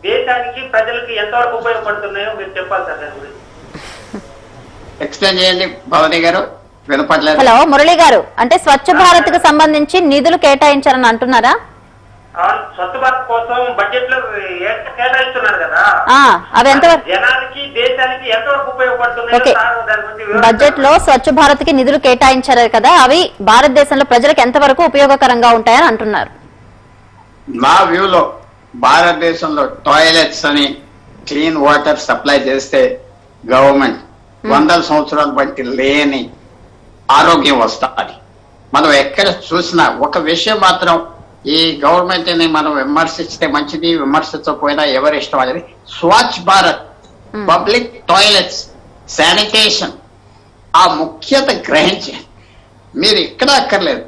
దేశానికి ప్రజలకు ఎంతవరకు ఉపయోగపడుతున్నాయో మీరు చెప్పాలి సార్ దాని గురించి. ఎక్స్ప్లెయిన్ చేయండి భవని గారు. వినపడలేదు. హలో మురళి గారు. అంటే స్వచ్ఛ భారత్కు సంబంధించి నిధులు కేటాయించారని అంటున్నారా? కోసం బడ్జెట్లో ఎంత కేటాయిస్తున్నారు కదా? జనానికి దేశానికి ఎంతవరకు బడ్జెట్లో స్వచ్ఛ భారత్కి నిధులు కేటాయించారు కదా అవి భారతదేశంలో ప్రజలకు ఎంతవరకు ఉపయోగకరంగా ఉంటాయని అంటున్నారు. నా వ్యూలో భారతదేశంలో టాయిలెట్స్ అని క్లీన్ వాటర్ సప్లై చేస్తే గవర్నమెంట్ వందల సంవత్సరాల బట్టి లేని ఆరోగ్యం వస్తుంది. మనం ఎక్కడ చూసినా ఒక విషయం మాత్రం ఈ గవర్నమెంట్ని మనం విమర్శిస్తే మంచిది విమర్శించకపోయినా ఎవరి ఇష్టం అనేది Swachh Bharat public toilets sanitation ఆ ముఖ్యత గ్రహించి. మీరు ఇక్కడ అక్కర్లేదు.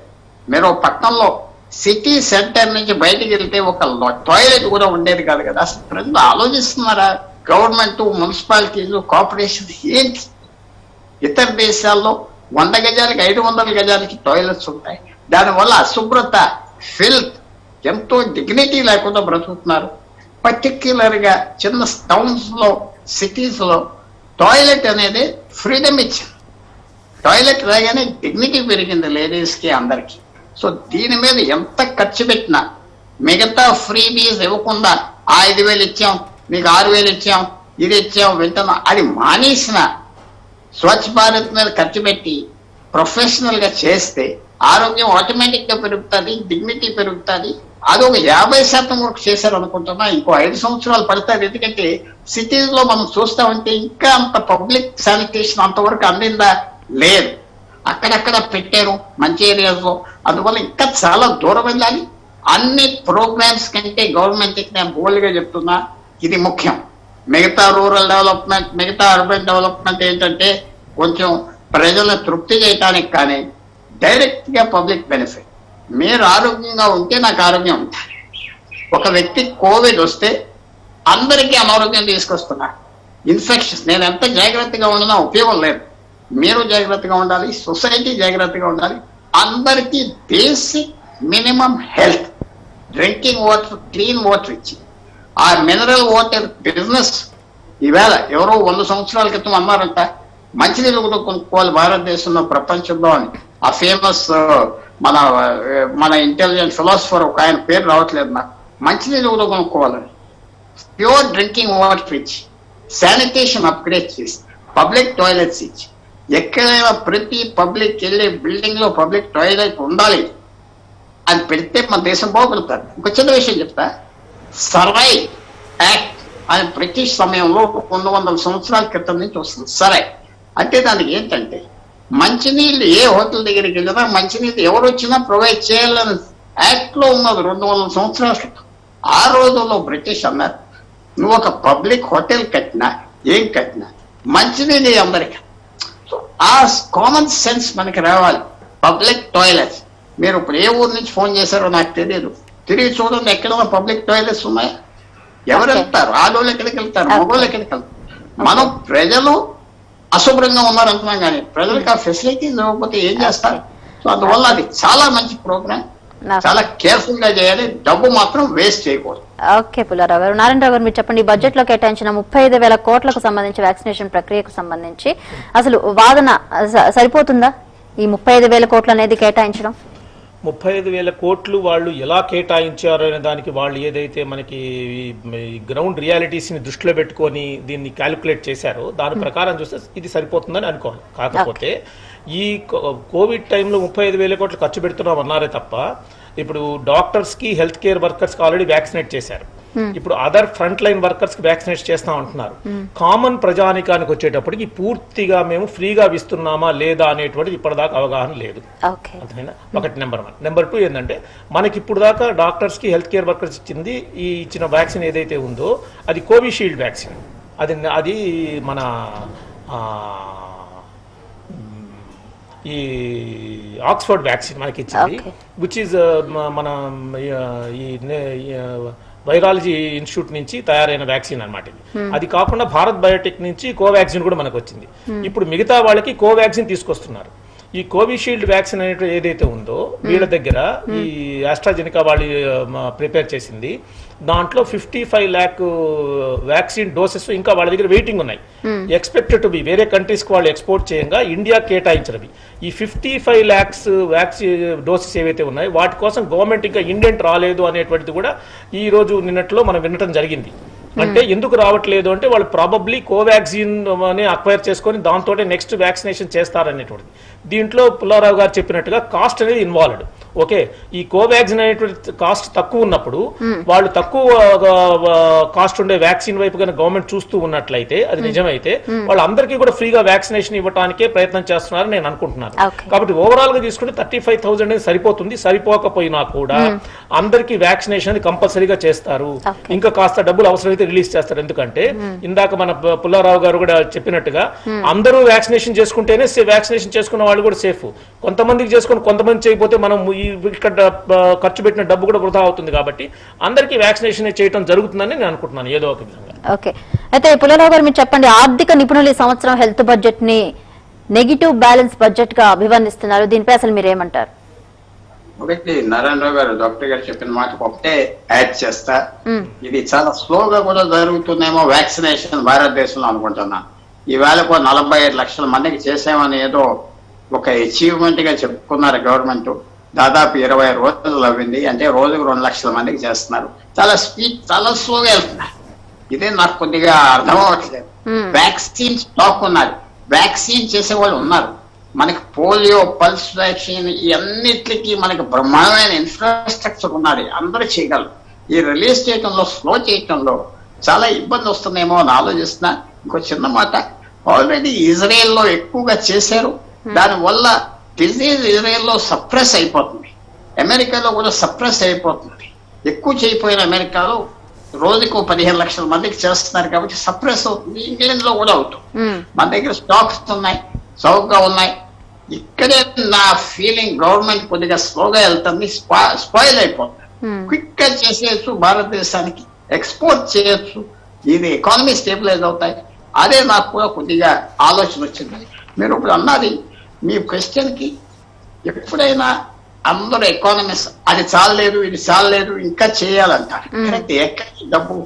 మీరు పట్టణంలో సిటీ సెంటర్ నుంచి బయటికి వెళ్తే ఒక టాయిలెట్ కూడా ఉండేది కాదు కదా. అసలు ప్రజలు ఆలోచిస్తున్నారా? గవర్నమెంట్ మున్సిపాలిటీలు కార్పొరేషన్ ఏంటి? ఇతర దేశాల్లో వంద గజాలకి ఐదు వందల గజాలకి టాయిలెట్స్ ఉంటాయి. దానివల్ల అశుభ్రత ఫిల్త్. ఎంతో డిగ్నిటీ లేకుండా బ్రతుకుతున్నారు. పర్టిక్యులర్గా చిన్న టౌన్స్లో సిటీస్లో టాయిలెట్ అనేది ఫ్రీడమ్ ఇచ్చింది. టాయిలెట్ రాగానే డిగ్నిటీ పెరిగింది లేడీస్కి అందరికీ అందరికి. సో దీని మీద ఎంత ఖర్చు పెట్టినా మిగతా ఫ్రీ బీస్ ఇవ్వకుండా ఆ ఐదు వేలు ఇచ్చాం మీకు ఆరు వేలు ఇచ్చాం ఇది ఇచ్చాం వింటున్నాం అది మానేసిన స్వచ్ఛ భారత్ మీద ఖర్చు పెట్టి ప్రొఫెషనల్గా చేస్తే ఆరోగ్యం ఆటోమేటిక్గా పెరుగుతుంది డిగ్నిటీ పెరుగుతుంది. అది ఒక యాభై శాతం వరకు చేశారు అనుకుంటున్నా ఇంకో ఐదు సంవత్సరాలు పడుతుంది. ఎందుకంటే సిటీస్లో మనం చూస్తామంటే ఇంకా అంత పబ్లిక్ శానిటేషన్ అంతవరకు అందిందా? లేదు. అక్కడక్కడ పెట్టారు మంచి ఏరియాస్లో అందువల్ల ఇంకా చాలా దూరం వెళ్ళాలి. అన్ని ప్రోగ్రామ్స్ కంటే గవర్నమెంట్ నేను బోల్డ్గా చెప్తున్నా ఇది ముఖ్యం. మిగతా రూరల్ డెవలప్మెంట్ మిగతా అర్బన్ డెవలప్మెంట్ ఏంటంటే కొంచెం ప్రజలను తృప్తి చేయడానికి కానీ డైరెక్ట్గా పబ్లిక్ బెనిఫిట్. మీరు ఆరోగ్యంగా ఉంటే నాకు ఆరోగ్యం ఉంటుంది ఒక వ్యక్తి కోవిడ్ వస్తే అందరికీ అనారోగ్యం తీసుకొస్తున్నారు ఇన్ఫెక్షన్స్ నేను ఎంత జాగ్రత్తగా ఉండినా ఉపయోగం లేదు. మీరు జాగ్రత్తగా ఉండాలి సొసైటీ జాగ్రత్తగా ఉండాలి. అందరికీ basic minimum health. Drinking water clean water ఇచ్చి. ఆ మినరల్ వాటర్ బిజినెస్ ఈవేళ ఎవరో వంద సంవత్సరాల క్రితం అన్నారంట. మంచినీళ్ళు కూడా కొనుక్కోవాలి భారతదేశంలో ప్రపంచంలో అని. ఆ ఫేమస్ మన మన ఇంటెలిజెంట్ ఫిలాసఫర్ ఒక ఆయన పేరు రావట్లేదు నాకు. మంచినీళ్ళు కూడా కొనుక్కోవాలని. ప్యూర్ డ్రింకింగ్ వాటర్ ఇచ్చి శానిటేషన్ అప్గ్రేడ్ చేసి పబ్లిక్ టాయిలెట్స్ ఇచ్చి ఎక్కడైనా ప్రతి పబ్లిక్ వెళ్ళే బిల్డింగ్లో పబ్లిక్ టాయిలెట్ ఉండాలి. అది పెడితే మన దేశం బాగుపడుతుంది. ఇంకో చిన్న విషయం చెప్తా. సరై యాక్ట్ అని బ్రిటిష్ సమయంలో రెండు వందల సంవత్సరాల క్రితం నుంచి వస్తుంది. సరై అంటే దానికి ఏంటంటే మంచినీళ్ళు ఏ హోటల్ దగ్గరికి వెళ్ళినా మంచినీళ్ళు ఎవరు వచ్చినా ప్రొవైడ్ చేయాలని యాక్ట్లో ఉన్నది రెండు వందల సంవత్సరాల ఆ రోజుల్లో బ్రిటిష్ అన్నారు నువ్వు ఒక పబ్లిక్ హోటల్ కట్టినా ఏం కట్టినా మంచినీళ్ళు అందరికి సో ఆ కామన్ సెన్స్ మనకి రావాలి. పబ్లిక్ టాయిలెట్స్ మీరు ఇప్పుడు ఏ ఊరు నుంచి ఫోన్ చేశారో నాకు తెలియదు తిరిగి చూడండి ఎక్కడైనా పబ్లిక్ టాయిలెట్స్ ఉన్నాయా? ఎవరు. వెళ్తారు? ఆడోళ్ళు ఎక్కడికి వెళ్తారు? ఎక్కడికి వెళ్తారు? మనం ప్రజలు అశుభ్రంగా ఉన్నారు అంటున్నాం కానీ ప్రజలకు ఆ ఫెసిలిటీస్ ఇవ్వకపోతే ఏం చేస్తారు? సో అందువల్ల అది చాలా మంచి ప్రోగ్రామ్ చాలా కేర్ఫుల్గా చేయాలి. డబ్బు మాత్రం వేస్ట్ చేయకూడదు. ఓకే పుల్లారావు గారు. నారాయణరావు గారు మీరు చెప్పండి బడ్జెట్లో కేటాయించిన ముప్పై ఐదు వేల కోట్లకు సంబంధించి వ్యాక్సినేషన్ ప్రక్రియకు సంబంధించి అసలు వాదన సరిపోతుందా? ఈ ముప్పై ఐదు వేల కోట్లు అనేది కేటాయించడం? ముప్పై ఐదు వేల కోట్లు వాళ్ళు ఎలా కేటాయించారు అనే దానికి వాళ్ళు ఏదైతే మనకి గ్రౌండ్ రియాలిటీస్ని దృష్టిలో పెట్టుకొని దీన్ని క్యాలిక్యులేట్ చేశారో దాని ప్రకారం చూస్తే ఇది సరిపోతుందని అనుకోవాలి కాకపోతే ఈ కోవిడ్ టైంలో ముప్పై ఐదు వేల కోట్లు ఖర్చు పెడుతున్నాం అన్నారే తప్ప ఇప్పుడు డాక్టర్స్కి హెల్త్ కేర్ వర్కర్స్కి ఆల్రెడీ వ్యాక్సినేట్ చేశారు. ఇప్పుడు అదర్ ఫ్రంట్ లైన్ వర్కర్స్కి వ్యాక్సినేట్ చేస్తాం అంటున్నారు. కామన్ ప్రజానికానికి వచ్చేటప్పటికి పూర్తిగా మేము ఫ్రీగా ఇస్తున్నామా లేదా అనేటువంటిది ఇప్పటిదాకా అవగాహన లేదు. ఒకటి నెంబర్ వన్ నెంబర్ టూ ఏంటంటే మనకి ఇప్పుడు దాకా డాక్టర్స్కి హెల్త్ కేర్ వర్కర్స్ ఇచ్చింది ఈ ఇచ్చిన వ్యాక్సిన్ ఏదైతే ఉందో అది కోవిషీల్డ్ వ్యాక్సిన్ అది అది మన ఈ ఆక్స్ఫర్డ్ వ్యాక్సిన్ మనకి ఇచ్చింది. విచ్ ఈజ్ మన ఈ వైరాలజీ ఇన్స్టిట్యూట్ నుంచి తయారైన వ్యాక్సిన్ అనమాట ఇది. అది కాకుండా భారత్ బయోటెక్ నుంచి కోవాక్సిన్ కూడా మనకు వచ్చింది. ఇప్పుడు మిగతా వాళ్ళకి కోవాక్సిన్ తీసుకొస్తున్నారు. ఈ కోవిషీల్డ్ వ్యాక్సిన్ అనే ఏదైతే ఉందో వీళ్ళ దగ్గర ఈ ఆస్ట్రాజెనికా వాళ్ళు ప్రిపేర్ చేసింది. దాంట్లో fifty five lakh vaccine doses ఇంకా వాళ్ళ దగ్గర వెయిటింగ్ ఉన్నాయి. ఎక్స్పెక్టెడ్ టు బి వేరే కంట్రీస్కి వాళ్ళు ఎక్స్పోర్ట్ చేయంగా ఇండియా కేటాయించినవి ఈ fifty five lakhs vaccine doses ఏవైతే ఉన్నాయో వాటి కోసం గవర్నమెంట్ ఇంకా ఇండియన్ రాలేదు అనేటువంటిది కూడా ఈ రోజు నిన్నట్లో మనం వినటం జరిగింది. అంటే ఎందుకు రావట్లేదు అంటే వాళ్ళు ప్రాబబ్లీ కోవాక్సిన్ అని అక్వైర్ చేసుకొని దాంతో నెక్స్ట్ వ్యాక్సినేషన్ చేస్తారనేటువంటిది. దీంట్లో పుల్లారావు గారు చెప్పినట్టుగా కాస్ట్ అనేది ఇన్వాల్వ్డ్ ఓకే ఈ కోవాక్సిన్ అనేటువంటి కాస్ట్ తక్కువ ఉన్నప్పుడు వాళ్ళు తక్కువ కాస్ట్ ఉండే వ్యాక్సిన్ వైపు కనుక గవర్నమెంట్ చూస్తూ ఉన్నట్లయితే అది నిజమైతే వాళ్ళందరికీ కూడా ఫ్రీగా వ్యాక్సినేషన్ ఇవ్వడానికే ప్రయత్నం చేస్తున్నారని నేను అనుకుంటున్నాను. కాబట్టి ఓవరాల్గా తీసుకుంటే థర్టీ ఫైవ్ థౌసండ్ అనేది సరిపోతుంది సరిపోకపోయినా కూడా అందరికీ వ్యాక్సినేషన్ అనేది కంపల్సరీగా చేస్తారు. ఇంకా కాస్త డబ్బులు అవసరమైతే రిలీజ్ చేస్తారు. ఎందుకంటే ఇందాక మన పుల్లారావు గారు కూడా చెప్పినట్టుగా అందరూ వ్యాక్సినేషన్ చేసుకుంటేనే వ్యాక్సినేషన్ చేసుకున్న వాళ్ళు కూడా సేఫ్. కొంతమందికి చేసుకుని కొంతమంది చేయకపోతే మనం ఇక్కడ ఖర్చు పెట్టిన డబ్బు కూడా వృధా అవుతుంది కాబట్టి అందరికీ వ్యాక్సినేషన్ చేయడం జరుగుతుందని నేను అనుకుంటున్నాను ఏదో ఒక విధంగా. ఓకే. అయితే పుల్లారావు గారు మీరు చెప్పండి ఆర్థిక నిపుణులు ఈ సంవత్సరం హెల్త్ బడ్జెట్ని నెగిటివ్ బ్యాలెన్స్ బడ్జెట్గా అభివర్ణిస్తున్నారు. దీనిపై అసలు మీరు ఏమంటారు ఒకటి నారాయణరావు గారు డాక్టర్ గారు చెప్పిన మాట ఒకటే యాడ్ చేస్తా. ఇది చాలా స్లోగా కూడా జరుగుతుందేమో వ్యాక్సినేషన్ భారతదేశంలో అనుకుంటున్నాను ఈవేళ నలభై ఐదు లక్షల మందికి చేసామని ఏదో ఒక అచీవ్మెంట్గా చెప్పుకున్నారు గవర్నమెంట్. దాదాపు ఇరవై రోజులు అవ్వింది. అంటే రోజుకు రెండు లక్షల మందికి చేస్తున్నారు. చాలా స్పీడ్ చాలా స్లోగా వెళ్తున్నారు. ఇదే నాకు కొద్దిగా అర్థం అవ్వట్లేదు వ్యాక్సిన్ స్టాక్ ఉన్నారు వ్యాక్సిన్ చేసే వాళ్ళు ఉన్నారు. మనకి పోలియో పల్స్ వ్యాక్సిన్ ఇవన్నిటికి మనకి బ్రహ్మాండమైన ఇన్ఫ్రాస్ట్రక్చర్ ఉన్నది. అందరూ చేయగలరు. ఈ రిలీజ్ చేయడంలో స్లో చేయడంలో చాలా ఇబ్బంది వస్తుందేమో అని ఆలోచిస్తున్నా. ఇంకో చిన్న మాట. ఆల్రెడీ ఇజ్రాయెల్లో ఎక్కువగా చేశారు. దానివల్ల డిజీజ్ ఇజ్రాయెల్లో సప్రెస్ అయిపోతుంది. అమెరికాలో కూడా సప్రెస్ అయిపోతుంది. ఎక్కువ చేయపోయిన అమెరికాలో రోజుకు పదిహేను లక్షల మందికి చేస్తున్నారు కాబట్టి సప్రెస్ అవుతుంది. ఇంగ్లాండ్లో కూడా అవుతుంది. మన దగ్గర స్టాక్స్ ఉన్నాయి చౌకగా ఉన్నాయి. ఇక్కడే నా ఫీలింగ్ గవర్నమెంట్ కొద్దిగా స్లోగా వెళ్తుంది స్పాయిల్ అయిపోతుంది. క్విక్గా చేసేయచ్చు భారతదేశానికి ఎక్స్పోర్ట్ చేయొచ్చు. ఇది ఎకానమీ స్టేబిలైజ్ అవుతాయి. అదే నాకు కూడా కొద్దిగా ఆలోచన వచ్చింది. మీరు ఇప్పుడు అన్నది మీ క్వశ్చన్కి ఎప్పుడైనా అందరూ ఎకానమిస్ట్ అది చాలలేదు ఇది చాలలేదు ఇంకా చేయాలంటారు. ఎక్కడికి డబ్బు?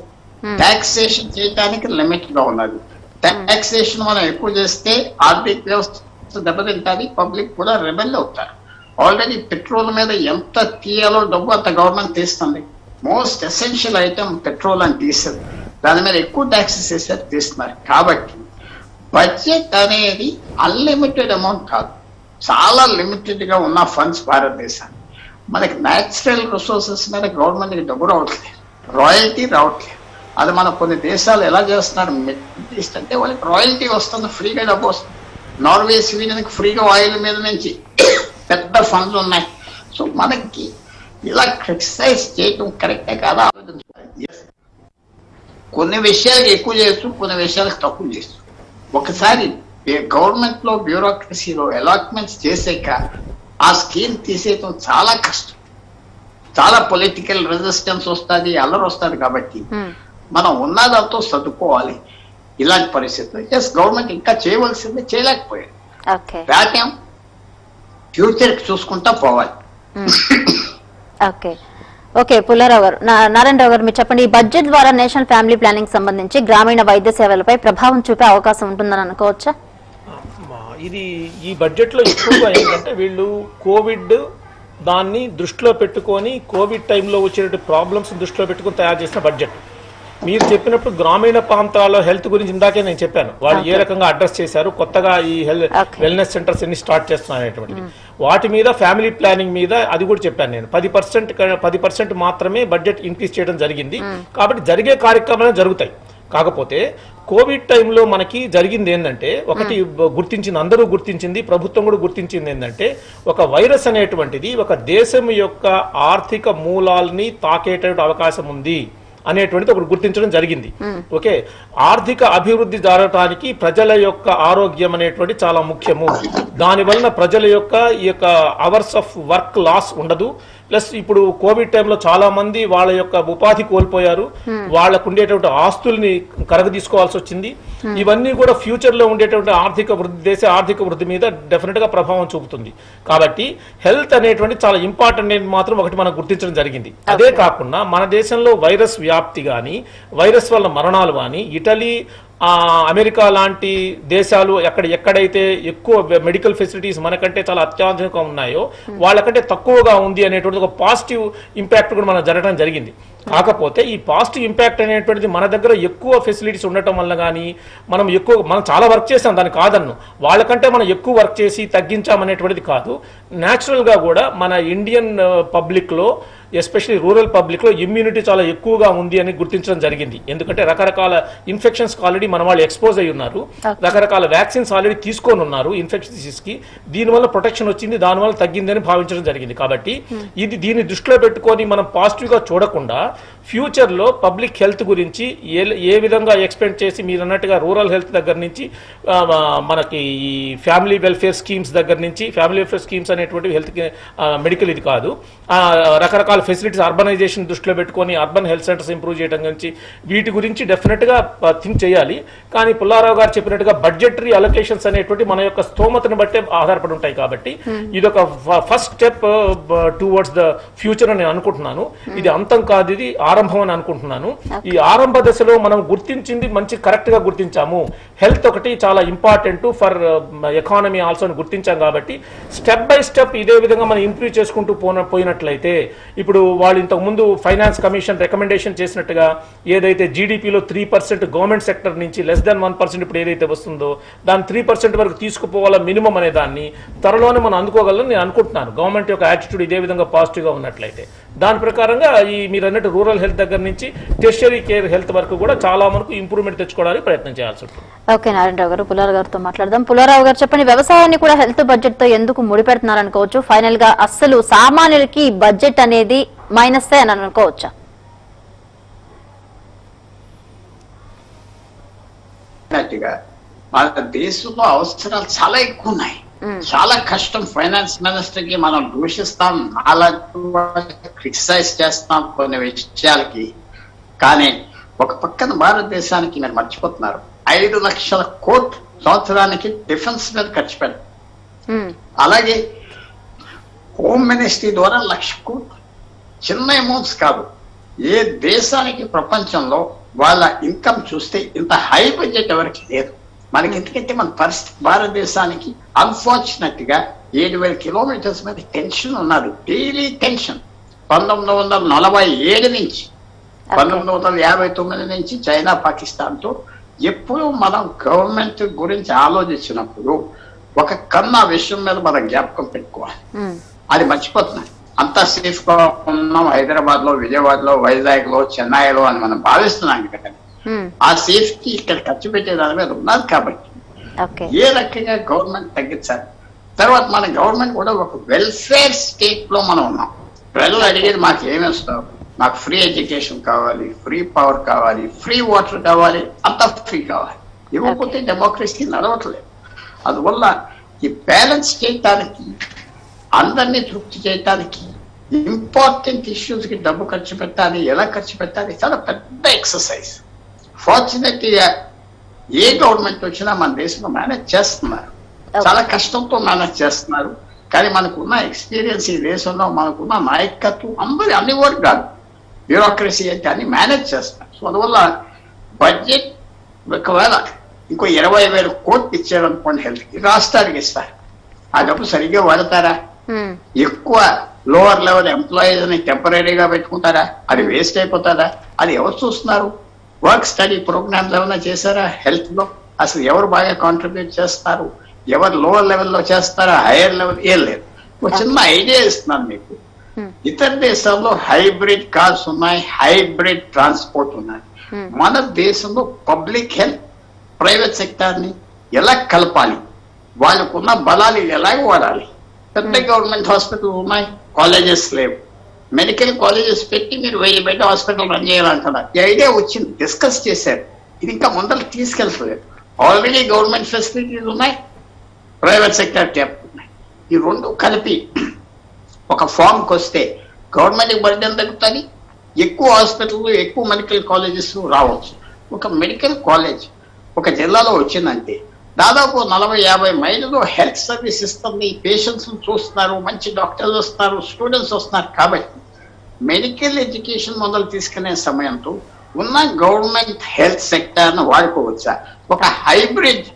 టాక్సేషన్ చేయడానికి లిమిట్గా ఉన్నది. టాక్సేషన్ మనం ఎక్కువ చేస్తే ఆర్థిక వ్యవస్థ దెబ్బతింటుంది పబ్లిక్ కూడా రెబెల్ అవుతారు. ఆల్రెడీ పెట్రోల్ మీద ఎంత తీయాలో డబ్బు అంత గవర్నమెంట్ తీస్తుంది. మోస్ట్ ఎసెన్షియల్ ఐటమ్ పెట్రోల్ అని తీసేది దాని మీద ఎక్కువ ట్యాక్సెస్ వేసారు తీస్తున్నారు. కాబట్టి బడ్జెట్ అనేది అన్లిమిటెడ్ అమౌంట్ కాదు. చాలా లిమిటెడ్గా ఉన్న ఫండ్స్ భారతదేశానికి. మనకి న్యాచురల్ రిసోర్సెస్ మీద గవర్నమెంట్కి డబ్బు రావట్లేదు. రాయల్టీ రావట్లేదు. అది మన కొన్ని దేశాలు ఎలా చేస్తున్నారు? మిడిల్ ఈస్ట్ అంటే వాళ్ళకి రాయల్టీ వస్తుంది ఫ్రీగా డబ్బు వస్తుంది. నార్వే స్వీడన్కి ఫ్రీగా ఆయిల్ మీద నుంచి పెద్ద ఫండ్స్ ఉన్నాయి. సో మనకి ఇలా క్రిటిసైజ్ చేయటం కరెక్టే కాదా? ఆలోచించాలి కొన్ని విషయాలకు ఎక్కువ చేస్తూ కొన్ని విషయాలకు తక్కువ చేస్తూ ఒకసారి గవర్నమెంట్లో బ్యూరోక్రసీలో అలాట్మెంట్స్ చేసాక ఆ స్కీమ్ తీసేయటం చాలా కష్టం. చాలా పొలిటికల్ రెసిస్టెన్స్ వస్తుంది అల్లరి వస్తుంది కాబట్టి. మనం ఉన్నదంతో సర్దుకోవాలి. ఇలాంటి పరిస్థితులు. ఎస్ గవర్నమెంట్ ఇంకా చేయవలసింది చేయలేకపోయారు. ఓకే. దాటం ఫ్యూచర్ చూసుకుంటా పోవాలి. ఓకే. ఓకే పుల్లారావు గారు నా- నారాయణరావు గారు మీరు చెప్పండి. ఈ బడ్జెట్ ద్వారా నేషనల్ ఫ్యామిలీ ప్లానింగ్ సంబంధించి గ్రామీణ వైద్య సేవలపై ప్రభావం చూపే అవకాశం ఉంటుందని అనుకోవచ్చా? ఇది ఈ బడ్జెట్లో ఎక్కువగా ఏంటంటే వీళ్ళు కోవిడ్ దాన్ని దృష్టిలో పెట్టుకొని కోవిడ్ టైంలో వచ్చేటువంటి ప్రాబ్లమ్స్ దృష్టిలో పెట్టుకొని తయారు చేసిన బడ్జెట్. మీరు చెప్పినప్పుడు గ్రామీణ ప్రాంతాల్లో హెల్త్ గురించి ఇందాకే నేను చెప్పాను. వాళ్ళు ఏ రకంగా అడ్రస్ చేశారు కొత్తగా ఈ. వెల్నెస్ సెంటర్స్ ఎన్ని స్టార్ట్ చేస్తున్నారు అనేటువంటిది. వాటి మీద ఫ్యామిలీ ప్లానింగ్ మీద అది కూడా చెప్పాను నేను. పది పర్సెంట్ పది పర్సెంట్ మాత్రమే బడ్జెట్ ఇంక్రీజ్ చేయడం జరిగింది. కాబట్టి జరిగే కార్యక్రమాలు జరుగుతాయి. కాకపోతే కోవిడ్ టైంలో మనకి జరిగింది ఏంటంటే ఒకటి బ- గుర్తించింది అందరూ గుర్తించింది ప్రభుత్వం కూడా గుర్తించింది ఏంటంటే ఒక వైరస్ అనేటువంటిది ఒక దేశం యొక్క ఆర్థిక మూలాల్ని తాకేట అవకాశం ఉంది. అనేటువంటిది ఒకటి గుర్తించడం జరిగింది. ఓకే? ఆర్థిక అభివృద్ధి జరగటానికి ప్రజల యొక్క ఆరోగ్యం అనేటువంటి చాలా ముఖ్యము. దాని వలన ప్రజల యొక్క ఈ యొక్క అవర్స్ ఆఫ్ వర్క్ లాస్ ఉండదు. ప్లస్ ఇప్పుడు కోవిడ్ టైంలో చాలా మంది వాళ్ళ యొక్క ఉపాధి కోల్పోయారు. వాళ్ళకు ఉండేటువంటి ఆస్తుల్ని కరగ తీసుకోవాల్సి వచ్చింది ఇవన్నీ కూడా ఫ్యూచర్లో ఉండేటువంటి ఆర్థిక వృద్ధి దేశ ఆర్థిక వృద్ధి మీద డెఫినెట్గా ప్రభావం చూపుతుంది. కాబట్టి హెల్త్ అనేటువంటి చాలా ఇంపార్టెంట్ అనేది మాత్రం ఒకటి మనం గుర్తించడం జరిగింది. అదే కాకుండా మన దేశంలో వైరస్ వ్యాప్తి కానీ వైరస్ వల్ల మరణాలు కానీ ఇటలీ అమెరికా లాంటి దేశాలు ఎక్కడ ఎక్కడైతే ఎక్కువ మెడికల్ ఫెసిలిటీస్ మనకంటే చాలా అత్యాధునికంగా ఉన్నాయో వాళ్ళకంటే తక్కువగా ఉంది అనేటువంటి ఒక పాజిటివ్ ఇంపాక్ట్ కూడా మనం జరగడం జరిగింది. కాకపోతే ఈ పాజిటివ్ ఇంపాక్ట్ అనేటువంటిది మన దగ్గర ఎక్కువ ఫెసిలిటీస్ ఉండటం వల్ల కానీ మనం ఎక్కువ మనం చాలా వర్క్ చేసాం దాన్ని కాదన్ను. వాళ్ళకంటే మనం ఎక్కువ వర్క్ చేసి తగ్గించామనేటువంటిది కాదు. న్యాచురల్గా కూడా మన ఇండియన్ పబ్లిక్లో ఎస్పెషల్లీ రూరల్ పబ్లిక్లో ఇమ్యూనిటీ చాలా ఎక్కువగా ఉంది అని గుర్తించడం జరిగింది. ఎందుకంటే రకరకాల ఇన్ఫెక్షన్స్ ఆల్రెడీ మన వాళ్ళు ఎక్స్పోజ్ అయి ఉన్నారు. రకరకాల వ్యాక్సిన్స్ ఆల్రెడీ తీసుకొని ఉన్నారు ఇన్ఫెక్షన్స్కి దీనివల్ల ప్రొటెక్షన్ వచ్చింది దానివల్ల తగ్గిందని భావించడం జరిగింది. కాబట్టి ఇది దీన్ని దృష్టిలో పెట్టుకొని మనం పాజిటివ్గా చూడకుండా ఫ్యూచర్లో పబ్లిక్ హెల్త్ గురించి ఏ ఏ విధంగా ఎక్స్పెక్ట్ చేసి మీరు అన్నట్టుగా రూరల్ హెల్త్ దగ్గర నుంచి మనకి ఈ ఫ్యామిలీ వెల్ఫేర్ స్కీమ్స్ దగ్గర నుంచి ఫ్యామిలీ వెల్ఫేర్ స్కీమ్స్ అనేటువంటివి హెల్త్ మెడికల్ ఇది కాదు. రకరకాల ఫెసిలిటీస్ అర్బనైజేషన్ దృష్టిలో పెట్టుకొని అర్బన్ హెల్త్ సెంటర్స్ ఇంప్రూవ్ చేయడం గురించి వీటి గురించి డెఫినెట్గా థింక్ చేయాలి. కానీ పుల్లారావు గారు చెప్పినట్టుగా బడ్జెటరీ అలొకేషన్స్ అనేటువంటి మన యొక్క స్తోమతను బట్టే ఆధారపడి ఉంటాయి కాబట్టి ఇది ఒక first step towards the future అని నేను అనుకుంటున్నాను. ఇది అంతం కాదు ఇది ఆరంభం అని అనుకుంటున్నాను. ఈ ఆరంభ దశలో మనం గుర్తించింది మంచి కరెక్ట్గా గుర్తించాము. హెల్త్ ఒకటి చాలా ఇంపార్టెంట్ ఫర్ ఎకానమీ ఆల్సో గుర్తించాం కాబట్టి స్టెప్ బై స్టెప్ ఇదే విధంగా మనం ఇంప్రూవ్ చేసుకుంటూ పోన పోయినట్లయితే ఇప్పుడు వాళ్ళు ఇంతకు ముందు ఫైనాన్స్ కమిషన్ రికమెండేషన్ చేసినట్టుగా ఏదైతే జీడిపిలో త్రీ పర్సెంట్ గవర్నమెంట్ సెక్టర్ నుంచి లెస్ దాన్ వన్ పర్సెంట్ ఇప్పుడు ఏదైతే వస్తుందో దాని త్రీ పర్సెంట్ వరకు తీసుకుపోవాల మినిమం అనే దాన్ని త్వరలోనే మనం అందుకోగలని నేను అనుకుంటున్నాను. గవర్నమెంట్ యొక్క యాటిట్యూడ్ ఇదే విధంగా పాజిటివ్గా ఉన్నట్లయితే. దాని ప్రకారంగా ఈ మీరు అన్నట్టు రూరల్ హెల్త్ దగ్గర నుంచి టెర్షరీ కేర్ హెల్త్ వరకు కూడా చాలా మనకు ఇంప్రూవ్మెంట్ తెచ్చుకోవడానికి ప్రయత్నం చేయాల్సి ఉంటుంది. ఓకే నారాయణరావు గారు పుల్లారావు గారితో మాట్లాడదాం. పుల్లారావు గారు చెప్పండి వ్యవసాయాన్ని కూడా హెల్త్ బడ్జెట్తో ఎందుకు ముడిపెడుతున్నారు అనుకోవచ్చు ఫైనల్గా అస్సలు సామాన్యులకి బడ్జెట్ అనేది మైనస్ అని అనుకోవచ్చా? మన దేశంలో అవసరాలు చాలా ఎక్కువ ఉన్నాయి. చాలా కష్టం. ఫైనాన్స్ మినిస్టర్కి మనం దూషిస్తాం అలా క్రిటిసైజ్ చేస్తాం కొన్ని విషయాలకి. కానీ ఒక పక్కన భారతదేశానికి మీరు మర్చిపోతున్నారు. ఐదు లక్షల కోట్లు సంవత్సరానికి డిఫెన్స్ మీద ఖర్చు పెడతాం ఉమ్, అలాగే హోమ్ మినిస్ట్రీ ద్వారా లక్ష కోట్లు. చిన్న అమౌంట్స్ కాదు. ఏ దేశానికి ప్రపంచంలో వాళ్ళ ఇన్కమ్ చూస్తే ఇంత హై బడ్జెట్ ఎవరికి లేదు. మనకి ఎందుకంటే మన పరిస్థితి భారతదేశానికి అన్ఫార్చునేట్గా ఏడు వేల కిలోమీటర్స్ మీద టెన్షన్ ఉన్నది డైలీ టెన్షన్ పంతొమ్మిది వందల నలభై ఏడు నుంచి పంతొమ్మిది వందల యాభై తొమ్మిది నుంచి చైనా పాకిస్తాన్తో ఎప్పుడు మనం గవర్నమెంట్ గురించి ఆలోచించినప్పుడు ఒక కన్నా విషయం మీద మనం జ్ఞాపకం పెట్టుకోవాలి. ఉమ్, అది మర్చిపోతున్నాం. అంతా సేఫ్గా ఉన్నాం. హైదరాబాద్లో విజయవాడ లో వైజాగ్లో చెన్నైలో అని మనం భావిస్తున్నాం. కదా ఆ సేఫ్టీ ఇక్కడ ఖర్చు పెట్టే దాని మీద ఉన్నది కాబట్టి ఓకే ఏ రకంగా గవర్నమెంట్ తగ్గించాలి తర్వాత మన గవర్నమెంట్ కూడా ఒక వెల్ఫేర్ స్టేట్లో మనం ఉన్నాం ప్రజలు అడిగేది మాకు ఏమి ఇస్తావు మాకు ఫ్రీ ఎడ్యుకేషన్ కావాలి ఫ్రీ పవర్ కావాలి ఫ్రీ వాటర్ కావాలి అంతా ఫ్రీ కావాలి ఇవ్వకపోతే డెమోక్రసీ నడవట్లేదు అందువల్ల ఈ బ్యాలెన్స్ చేయటానికి అందరినీ తృప్తి చేయటానికి ఇంపార్టెంట్ ఇష్యూస్కి డబ్బు ఖర్చు పెట్టాలి ఎలా ఖర్చు పెట్టాలి చాలా పెద్ద ఎక్సర్సైజ్ ఫార్చునేట్గా ఏ గవర్నమెంట్ వచ్చినా మన దేశంలో మేనేజ్ చేస్తున్నారు. చాలా కష్టంతో మేనేజ్ చేస్తున్నారు. కానీ మనకున్న ఎక్స్పీరియన్స్ ఈ దేశంలో మనకున్న నాయకత్వం అందరి అన్ని వర్గాలు బ్యూరోక్రసీ అయితే అన్ని మేనేజ్ చేస్తున్నారు. సో అందువల్ల బడ్జెట్ ఒకవేళ ఇంకో ఇరవై వేల కోట్లు ఇచ్చారనుకోండి హెల్త్కి రాష్ట్రానికి ఇస్తారు. ఆ డబ్బు సరిగ్గా వాడతారా? ఉమ్, ఎక్కువ లోవర్ లెవెల్ ఎంప్లాయీస్ని టెంపరీగా పెట్టుకుంటారా? అది వేస్ట్ అయిపోతారా? అది ఎవరు చూస్తున్నారు? వర్క్ స్టడీ ప్రోగ్రామ్స్ ఏమైనా చేశారా? హెల్త్లో? అసలు ఎవరు బాగా కాంట్రిబ్యూట్ చేస్తారు? ఎవరు లోవర్ లెవెల్లో చేస్తారా? హైయర్ లెవెల్ ఏం లేదు. ఒక చిన్న ఐడియా ఇస్తున్నాను మీకు. ఇతర దేశాల్లో హైబ్రిడ్ కార్స్ ఉన్నాయి హైబ్రిడ్ ట్రాన్స్పోర్ట్ ఉన్నాయి. మన దేశంలో పబ్లిక్ హెల్త్ ప్రైవేట్ సెక్టార్ని ఎలా కలపాలి? వాళ్ళకున్న బలాలు ఎలాగ వాడాలి? పెద్ద గవర్నమెంట్ హాస్పిటల్ ఉన్నాయి కాలేజెస్ లేవు. మెడికల్ కాలేజెస్ పెట్టి మీరు వెయ్యి బయట హాస్పిటల్ రన్ చేయాలంటున్నారు. ఈ ఐడియా వచ్చింది డిస్కస్ చేశారు. ఇది ఇంకా ముందర తీసుకెళ్తలేదు ఆల్రెడీ గవర్నమెంట్ ఫెసిలిటీస్ ఉన్నాయి ప్రైవేట్ సెక్టర్ ట్యాప్ ఉన్నాయి. ఈ రెండు కలిపి ఒక ఫామ్కి వస్తే గవర్నమెంట్కి బర్డెన్ తగ్గుతుంది? ఎక్కువ హాస్పిటల్ ఎక్కువ మెడికల్ కాలేజెస్ రావచ్చు. ఒక మెడికల్ కాలేజ్ ఒక జిల్లాలో వచ్చిందంటే దాదాపు నలభై యాభై మైళ్ళలో హెల్త్ సర్వీస్ ఇస్తుంది పేషెంట్స్ చూస్తున్నారు మంచి డాక్టర్స్ వస్తున్నారు స్టూడెంట్స్ వస్తున్నారు. కాబట్టి మెడికల్ ఎడ్యుకేషన్ మొదలు తీసుకునే సమయంతో ఉన్న గవర్నమెంట్ హెల్త్ సెక్టర్ను వాడుకోవచ్చా? ఒక హైబ్రిడ్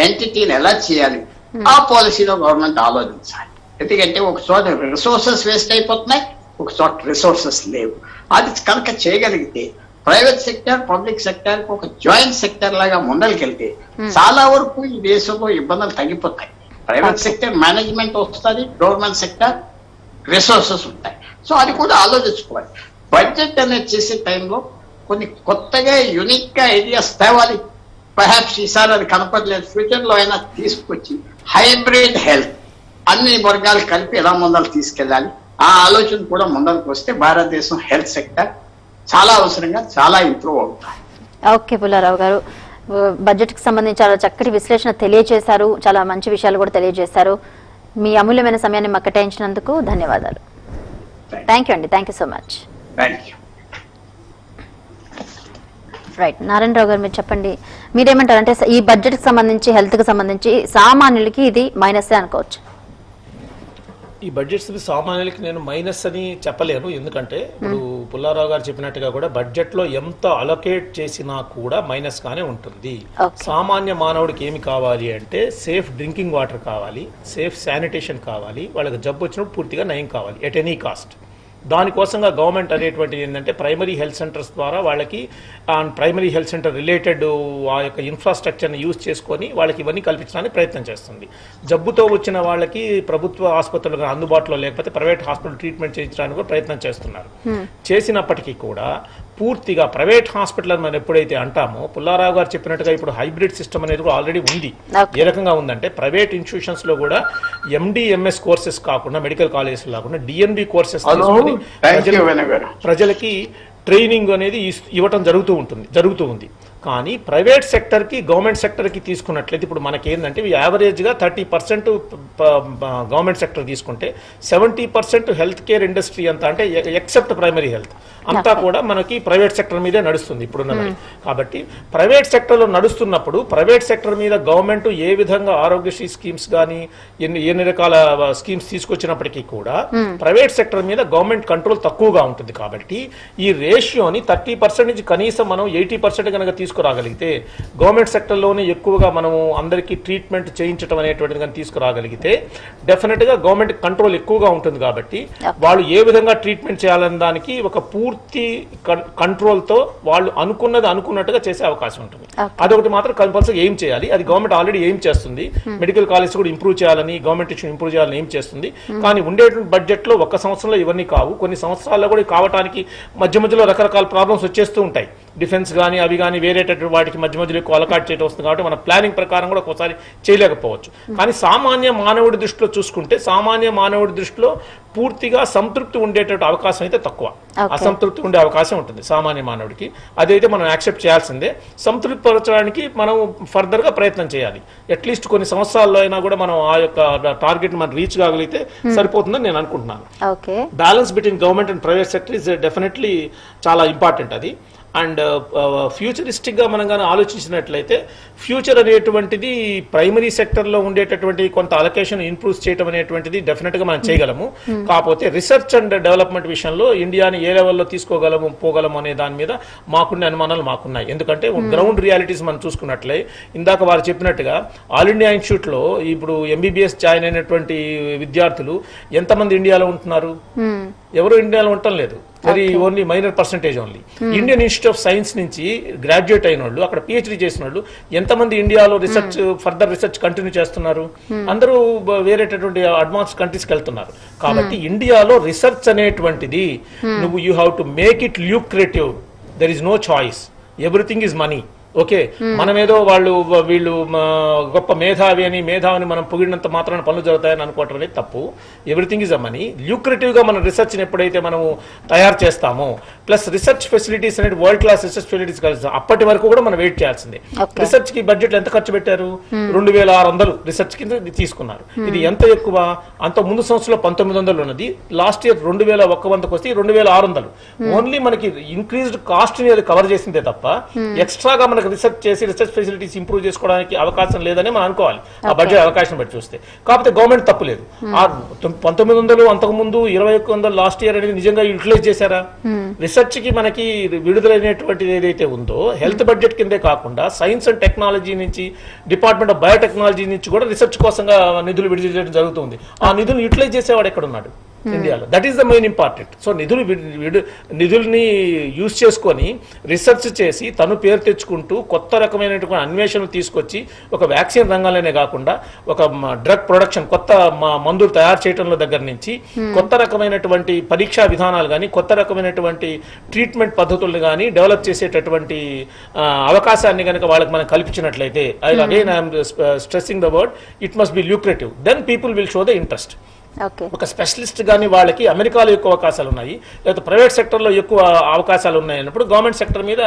ఎంటిటీని ఎలా చేయాలి? ఆ పాలసీలో గవర్నమెంట్ ఆలోచించాలి. ఎందుకంటే ఒక చోట రిసోర్సెస్ వేస్ట్ అయిపోతున్నాయి ఒక చోట రిసోర్సెస్ లేవు. అది కనుక చేయగలిగితే ప్రైవేట్ సెక్టర్ పబ్లిక్ సెక్టర్ ఒక జాయింట్ సెక్టర్ లాగా ముందరికెళ్తే చాలా వరకు ఈ దేశంలో ఇబ్బందులు తగ్గిపోతాయి. ప్రైవేట్ సెక్టర్ మేనేజ్మెంట్ వస్తుంది గవర్నమెంట్ సెక్టర్ రిసోర్సెస్ ఉంటాయి. సో అది కూడా ఆలోచించుకోవాలి. బడ్జెట్ అనేది చేసే టైంలో కొన్ని కొత్తగా యునిక్గా ఐడియాస్ తేవాలి. పర్హాప్స్ ఈసారి అది కనపడలేదు. ఫ్యూచర్లో అయినా తీసుకొచ్చి హైబ్రిడ్ హెల్త్ అన్ని వర్గాలు కలిపి ఎలా ముందలు తీసుకెళ్ళాలి? ఆ ఆలోచన కూడా ముందరకు వస్తే భారతదేశం హెల్త్ సెక్టర్ చాలా అవసరంగా చాలా ఇంప్రూవ్ అవుతాయి. ఓకే పుల్లారావు గారు. బడ్జెట్కి సంబంధించి చాలా చక్కటి విశ్లేషణ తెలియజేశారు. చాలా మంచి విషయాలు కూడా తెలియజేశారు. మీ అమూల్యమైన సమయాన్ని మాకు కేటాయించినందుకు ధన్యవాదాలు. థ్యాంక్ యూ అండి. Thank you so much right Narayanarao గారు మీరు చెప్పండి. మీరేమంటారు? అంటే ఈ బడ్జెట్కి సంబంధించి హెల్త్కి సంబంధించి సామాన్యులకి ఇది మైనస్ అనుకోవచ్చు? ఈ బడ్జెట్స్ సామాన్యులకి నేను మైనస్ అని చెప్పలేను. ఎందుకంటే ఇప్పుడు పుల్లారావు గారు చెప్పినట్టుగా కూడా బడ్జెట్లో ఎంత అలొకేట్ చేసినా కూడా మైనస్ గానే ఉంటుంది. సామాన్య మానవుడికి ఏమి కావాలి అంటే సేఫ్ డ్రింకింగ్ వాటర్ కావాలి సేఫ్ శానిటేషన్ కావాలి వాళ్ళకి జబ్బు వచ్చినప్పుడు పూర్తిగా నయం కావాలి ఎట్ ఎనీ కాస్ట్ దానికోసంగా గవర్నమెంట్ అనేటువంటిది ఏంటంటే ప్రైమరీ హెల్త్ సెంటర్స్ ద్వారా వాళ్ళకి ప్రైమరీ హెల్త్ సెంటర్ రిలేటెడ్ ఆ యొక్క ఇన్ఫ్రాస్ట్రక్చర్ని యూజ్ చేసుకొని వాళ్ళకి ఇవన్నీ కల్పించడానికి ప్రయత్నం చేస్తుంది. జబ్బుతో వచ్చిన వాళ్ళకి ప్రభుత్వ ఆసుపత్రులు అందుబాటులో లేకపోతే ప్రైవేట్ హాస్పిటల్ ట్రీట్మెంట్ చేయించడానికి కూడా ప్రయత్నం చేస్తున్నారు. చేసినప్పటికీ కూడా పూర్తిగా ప్రైవేట్ హాస్పిటల్ అని మనం ఎప్పుడైతే అంటామో పుల్లారావు గారు చెప్పినట్టుగా ఇప్పుడు హైబ్రిడ్ సిస్టమ్ అనేది కూడా ఆల్రెడీ ఉంది. ఏ రకంగా ఉందంటే ప్రైవేట్ ఇన్స్టిట్యూషన్స్లో కూడా ఎండిఎంఎస్ కోర్సెస్ కాకుండా మెడికల్ కాలేజెస్ కాకుండా డిఎన్బి కోర్సెస్ ప్రజలకి ట్రైనింగ్ అనేది ఇవ్వటం జరుగుతూ ఉంటుంది జరుగుతూ ఉంది. కానీ ప్రైవేట్ సెక్టర్కి గవర్నమెంట్ సెక్టర్కి తీసుకున్నట్లయితే ఇప్పుడు మనకి ఏంటంటే యావరేజ్గా థర్టీ పర్సెంట్ గవర్నమెంట్ సెక్టర్ తీసుకుంటే seventy percent health care industry అంతా అంటే ఎక్సెప్ట్ ప్రైమరీ హెల్త్. అంతా కూడా మనకి ప్రైవేట్ సెక్టర్ మీదే నడుస్తుంది ఇప్పుడున్న దానికి. కాబట్టి ప్రైవేట్ సెక్టర్లో నడుస్తున్నప్పుడు ప్రైవేట్ సెక్టర్ మీద గవర్నమెంట్ ఏ విధంగా ఆరోగ్యశ్రీ స్కీమ్స్ కానీ ఎన్ని ఎన్ని రకాల స్కీమ్స్ తీసుకొచ్చినప్పటికీ కూడా ప్రైవేట్ సెక్టర్ మీద గవర్నమెంట్ కంట్రోల్ తక్కువగా ఉంటుంది కాబట్టి ఈ రేషియోని థర్టీ పర్సెంట్ నుంచి కనీసం మనం ఎయిటీ పర్సెంట్ కనుక తీసుకురాగలిగితే గవర్నమెంట్ సెక్టర్లోనే ఎక్కువగా మనము అందరికీ ట్రీట్మెంట్ చేయించడం అనేటువంటిది కానీ తీసుకురాగలిగితే డెఫినెట్గా గవర్నమెంట్ కంట్రోల్ ఎక్కువగా ఉంటుంది కాబట్టి వాళ్ళు ఏ విధంగా ట్రీట్మెంట్ చేయాలనే దానికి ఒక పూర్తి కంట్రోల్తో వాళ్ళు అనుకున్నది అనుకున్నట్టుగా చేసే అవకాశం ఉంటుంది. అదొకటి మాత్రం కంపల్సరీ ఏం చేయాలి? అది గవర్నమెంట్ ఆల్రెడీ ఏం చేస్తుంది? మెడికల్ కాలేజ్ కూడా ఇంప్రూవ్ చేయాలని గవర్నమెంట్ ఇష్యూ ఇంప్రూవ్ చేయాలని ఏం చేస్తుంది? కానీ ఉండేటువంటి బడ్జెట్లో ఒక్క సంవత్సరంలో ఇవన్నీ కావు. కొన్ని సంవత్సరాల్లో కూడా కావటానికి మధ్య మధ్యలో రకరకాల ప్రాబ్లమ్స్ వచ్చేస్తూ ఉంటాయి. డిఫెన్స్ కానీ అవి కానీ వేరేటటువంటి వాటికి మధ్య మధ్యలో ఎక్కువ అలకాట్ చేయడం వస్తుంది కాబట్టి మన ప్లానింగ్ ప్రకారం కూడా ఒకసారి చేయలేకపోవచ్చు. కానీ సామాన్య మానవుడి దృష్టిలో చూసుకుంటే సామాన్య మానవుడి దృష్టిలో పూర్తిగా సంతృప్తి ఉండేటటువంటి అవకాశం అయితే తక్కువ. అసంతృప్తి ఉండే అవకాశం ఉంటుంది సామాన్య మానవుడికి. అదైతే మనం యాక్సెప్ట్ చేయాల్సిందే. సంతృప్తి పరచడానికి మనం ఫర్దర్గా ప్రయత్నం చేయాలి. అట్లీస్ట్ కొన్ని సంవత్సరాల్లో అయినా కూడా మనం ఆ యొక్క టార్గెట్ మనం రీచ్ కాగలిగితే సరిపోతుందని నేను అనుకుంటున్నాను. Balance between government and private sector is definitely చాలా ఇంపార్టెంట్ అది. అండ్ uh, uh, ఫ్యూచరిస్టిక్గా మనం కానీ ఆలోచించినట్లయితే ఫ్యూచర్ అనేటువంటిది ప్రైమరీ సెక్టర్లో ఉండేటటువంటి కొంత అలొకేషన్ ఇంప్రూవ్ చేయడం అనేటువంటిది డెఫినెట్గా మనం చేయగలము. కాకపోతే రీసెర్చ్ అండ్ డెవలప్మెంట్ విషయంలో ఇండియాని ఏ లెవెల్లో తీసుకోగలము పోగలము అనే దాని మీద మాకున్న అనుమానాలు మాకున్నాయి. ఎందుకంటే గ్రౌండ్ రియాలిటీస్ మనం చూసుకున్నట్లే ఇందాక వారు చెప్పినట్టుగా ఆల్ ఇండియా ఇన్స్టిట్యూట్లో ఇప్పుడు ఎంబీబీఎస్ జాయిన్ అయినటువంటి విద్యార్థులు ఎంతమంది ఇండియాలో ఉంటున్నారు? ఎవరు ఇండియాలో ఉండటం లేదు. Very only minor percentage only Indian Institute of Science నుంచి గ్రాడ్యుయేట్ అయిన వాళ్ళు అక్కడ పిహెచ్డి చేసిన వాళ్ళు ఎంతమంది ఇండియాలో రీసెర్చ్ ఫర్దర్ రీసెర్చ్ కంటిన్యూ చేస్తున్నారు? అందరూ బ- వేరేటటువంటి అడ్వాన్స్ కంట్రీస్కి వెళ్తున్నారు. కాబట్టి ఇండియాలో రీసెర్చ్ అనేటువంటిది నువ్వు you have to make it lucrative there is no choice everything is money okay మనమేదో వాళ్ళు వీళ్ళు గొప్ప మేధావి అని మేధావిని మనం పొగిడినంత మాత్రాన పనులు జరుగుతాయని అనుకోవటం అనేది తప్పు. ఎవ్రీథింగ్ ఇస్ అ మనీ ల్యూక్రేటివ్గా మన రీసెర్చ్ ఎప్పుడైతే మనము తయారు చేస్తామో ప్లస్ రీసెర్చ్ ఫెసిలిటీస్ అనేది వరల్డ్ క్లాస్ రీసెర్చ్ ఫెసిలిటీస్ కలిసి అప్పటి వరకు కూడా మనం వెయిట్ చేయాల్సిందే. రీసెర్చ్కి బడ్జెట్ ఎంత ఖర్చు పెట్టారు? రెండు వేల ఆరు వందలు రీసెర్చ్ కింద తీసుకున్నారు. ఇది ఎంత ఎక్కువ? అంత ముందు సంవత్సరంలో పంతొమ్మిది వందలు ఉన్నది. లాస్ట్ ఇయర్ రెండు వేల ఒక్క వందకు వస్తే రెండు వేల ఆరు వందలు. ఓన్లీ మనకి ఇంక్రీజ్డ్ కాస్ట్ని అది కవర్ చేసిందే తప్ప ఎక్స్ట్రాగా మనకి రీసెర్చ్ చేసి రీసెర్చ్ ఫెసిలిటీస్ ఇంప్రూవ్ చేసుకోవడానికి అవకాశం లేదని మనం అనుకోవాలి. ఆ బడ్జెట్ అవకాశం బట్టి చూస్తే. కాకపోతే గవర్నమెంట్ తప్పు లేదు. ఆ తొమ్- పంతొమ్మిది వందలు అంతకు ముందు ఇరవై ఒక్క వందలు లాస్ట్ ఇయర్ అనేది నిజంగా యూటిలైజ్ చేశారా? రీసెర్చ్కి మనకి విడుదలైనటువంటిది ఏదైతే ఉందో హెల్త్ బడ్జెట్ కిందే కాకుండా సైన్స్ అండ్ టెక్నాలజీ నుంచి డిపార్ట్మెంట్ ఆఫ్ బయోటెక్నాలజీ నుంచి కూడా రీసెర్చ్ కోసంగా నిధులు విడుదల చేయడం జరుగుతుంది ఆ నిధులు యూటిలైజ్ చేసేవాడు ఎక్కడ ఉన్నాడు ఇండియాలో that is the main important so నిధులు నిధుల్ని యూజ్ చేసుకొని రీసెర్చ్ చేసి తను పేరు తెచ్చుకుంటూ కొత్త రకమైనటువంటి అన్వేషణలు తీసుకొచ్చి ఒక వ్యాక్సిన్ రంగంలోనే కాకుండా ఒక డ్రగ్ ప్రొడక్షన్ కొత్త మందులు తయారు చేయడంలో దగ్గర నుంచి కొత్త రకమైనటువంటి పరీక్షా విధానాలు కానీ కొత్త రకమైనటువంటి ట్రీట్మెంట్ పద్ధతులు కానీ డెవలప్ చేసేటటువంటి అవకాశాన్ని కనుక వాళ్ళకి మనం కల్పించినట్లయితే I again I'm stressing the word it must be lucrative then people will show the interest ఒక స్పెషలిస్ట్ కానీ వాళ్ళకి అమెరికాలో ఎక్కువ అవకాశాలు ఉన్నాయి లేకపోతే ప్రైవేట్ సెక్టర్లో ఎక్కువ అవకాశాలు ఉన్నాయి అన్నప్పుడు గవర్నమెంట్ సెక్టర్ మీద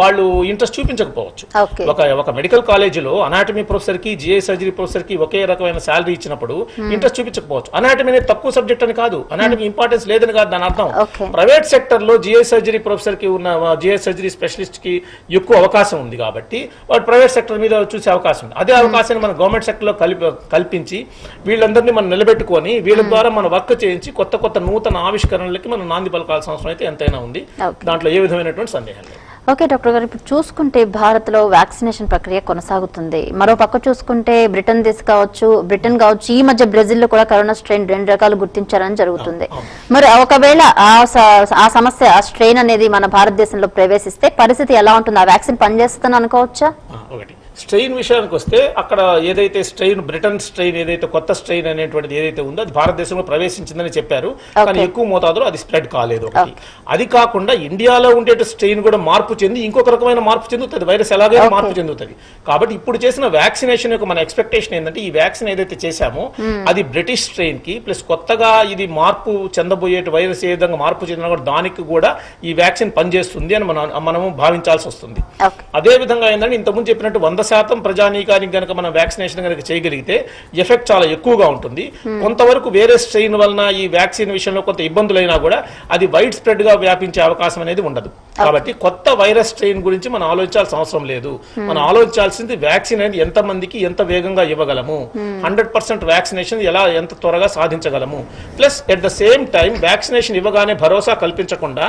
వాళ్ళు ఇంట్రెస్ట్ చూపించకపోవచ్చు. ఒక ఒక మెడికల్ కాలేజీలో అనాటమీ ప్రొఫెసర్కి జిఐ సర్జరీ ప్రొఫెసర్కి ఒకే రకమైన శాలరీ ఇచ్చినప్పుడు ఇంట్రెస్ట్ చూపించకపోవచ్చు. అనాటమీ అనేది తక్కువ సబ్జెక్ట్ అని కాదు. అనాటమీ ఇంపార్టెన్స్ లేదని కాదు దాని అర్థం. ప్రైవేట్ సెక్టర్లో జిఐ సర్జరీ ప్రొఫెసర్కి ఉన్న జిఐ సర్జరీ స్పెషలిస్ట్కి ఎక్కువ అవకాశం ఉంది కాబట్టి వాడు ప్రైవేట్ సెక్టర్ మీద చూసే అవకాశం ఉంది. అదే అవకాశాన్ని మన గవర్నమెంట్ సెక్టర్లో కలిపి కల్పించి వీళ్ళందరినీ మనం నిలబెట్టుకొని వీళ్ళ ద్వారా మన వర్క్ చేయించి కొత్త కొత్త నూతన ఆవిష్కరణలకి మనం నాంది పలకాల్సిన అవసరం అయితే ఎంతైనా ఉంది. దాంట్లో ఏ విధమైనటువంటి సందేహం లేదు. ఓకే డాక్టర్ గారు ఇప్పుడు చూసుకుంటే భారత్లో వ్యాక్సినేషన్ ప్రక్రియ కొనసాగుతుంది. మరో పక్క చూసుకుంటే బ్రిటన్ దేశ కావచ్చు బ్రిటన్ కావచ్చు ఈ మధ్య బ్రెజిల్లో కూడా కరోనా స్ట్రెయిన్ రెండు రకాలు గుర్తించారని జరుగుతుంది. మరి ఒకవేళ ఆ సమస్య ఆ స్ట్రెయిన్ అనేది మన భారతదేశంలో ప్రవేశిస్తే పరిస్థితి ఎలా ఉంటుంది? ఆ వ్యాక్సిన్ పనిచేస్తుందని అనుకోవచ్చా? ఒకటి. స్ట్రెయిన్ విషయానికి వస్తే అక్కడ ఏదైతే స్ట్రెయిన్ బ్రిటన్ స్ట్రెయిన్ ఏదైతే కొత్త స్ట్రెయిన్ అనేటువంటిది ఏదైతే ఉందో అది భారతదేశంలో ప్రవేశించిందని చెప్పారు. కానీ ఎక్కువ మోతాదులో అది స్ప్రెడ్ కాలేదు ఒకటి. అది కాకుండా ఇండియాలో ఉండే స్ట్రెయిన్ కూడా మార్పు చెంది ఇంకొక రకమైన మార్పు చెందుతుంది. వైరస్ ఎలాగైనా మార్పు చెందుతుంది. కాబట్టి ఇప్పుడు చేసిన వ్యాక్సినేషన్ యొక్క మన ఎక్స్పెక్టేషన్ ఏంటంటే ఈ వ్యాక్సిన్ ఏదైతే చేశామో అది బ్రిటిష్ స్ట్రెయిన్కి ప్లస్ కొత్తగా ఇది మార్పు చెందబోయే వైరస్ ఏ విధంగా మార్పు చెందినా కూడా దానికి కూడా ఈ వ్యాక్సిన్ పనిచేస్తుంది అని మనం మనము భావించాల్సి వస్తుంది. అదే విధంగా ఏంటంటే ఇంతకుముందు చెప్పినట్టు వంద శాతం ప్రజానీకానికి కనుక మనం వ్యాక్సినేషన్ కనుక చేయగలిగితే ఎఫెక్ట్ చాలా ఎక్కువగా ఉంటుంది. కొంతవరకు వేరే స్ట్రెయిన్ వలన ఈ వ్యాక్సిన్ విషయంలో కొంత ఇబ్బందులైనా కూడా అది వైడ్ స్ప్రెడ్గా వ్యాపించే అవకాశం అనేది ఉండదు. కాబట్టి కొత్త వైరస్ స్ట్రెయిన్ గురించి మనం ఆలోచించాల్సిన అవసరం లేదు. మనం ఆలోచించాల్సింది వ్యాక్సిన్ అనేది ఎంత మందికి ఎంత వేగంగా ఇవ్వగలము? హండ్రెడ్ పర్సెంట్ వ్యాక్సినేషన్ ఎలా ఎంత త్వరగా సాధించగలము? Plus at the same time vaccination ఇవ్వగానే భరోసా కల్పించకుండా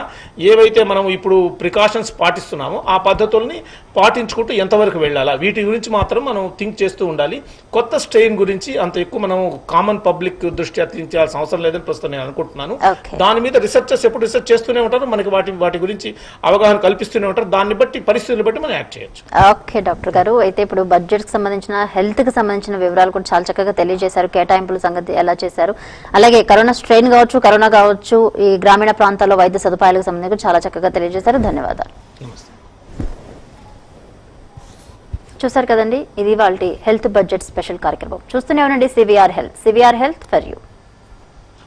ఏవైతే మనం ఇప్పుడు ప్రికాషన్స్ పాటిస్తున్నామో ఆ పద్ధతుల్ని పాటించుకుంటూ ఎంతవరకు వెళ్ళాలా? వీటి గురించి మాత్రం మనం థింక్ చేస్తూ ఉండాలి. కొత్త స్ట్రెయిన్ గురించి అంత ఎక్కువ మనం కామన్ పబ్లిక్ దృష్ట్యా తీర్చాల్సిన అవసరం లేదని ప్రస్తుతం నేను అనుకుంటున్నాను. దాని మీద రీసెర్చర్స్ ఎప్పుడు రీసెర్చ్ చేస్తూనే ఉంటారు. మనకి వాటి వాటి గురించి అవగాహన కల్పిస్తూనే ఉంటారు. దాన్ని బట్టి పరిస్థితులను బట్టి మనం యాక్ట్ చేయొచ్చు. ఓకే డాక్టర్ గారు. అయితే ఇప్పుడు బడ్జెట్కి సంబంధించిన హెల్త్కి సంబంధించిన వివరాలు కూడా చాలా చక్కగా తెలియజేశారు. కేటాయింపుల సంగతి ఎలా చేశారు. అలాగే కరోనా స్ట్రెయిన్ కావచ్చు కరోనా కావచ్చు ఈ గ్రామీణ ప్రాంతాల్లో వైద్య సదుపాయాలకు సంబంధించి చాలా చక్కగా తెలియజేశారు. ధన్యవాదాలు. నమస్తే. చూసారు కదండి ఇది వాళ్ళ హెల్త్ బడ్జెట్ స్పెషల్ కార్యక్రమం. చూస్తూనే ఉండండి CVR health. CVR health for you.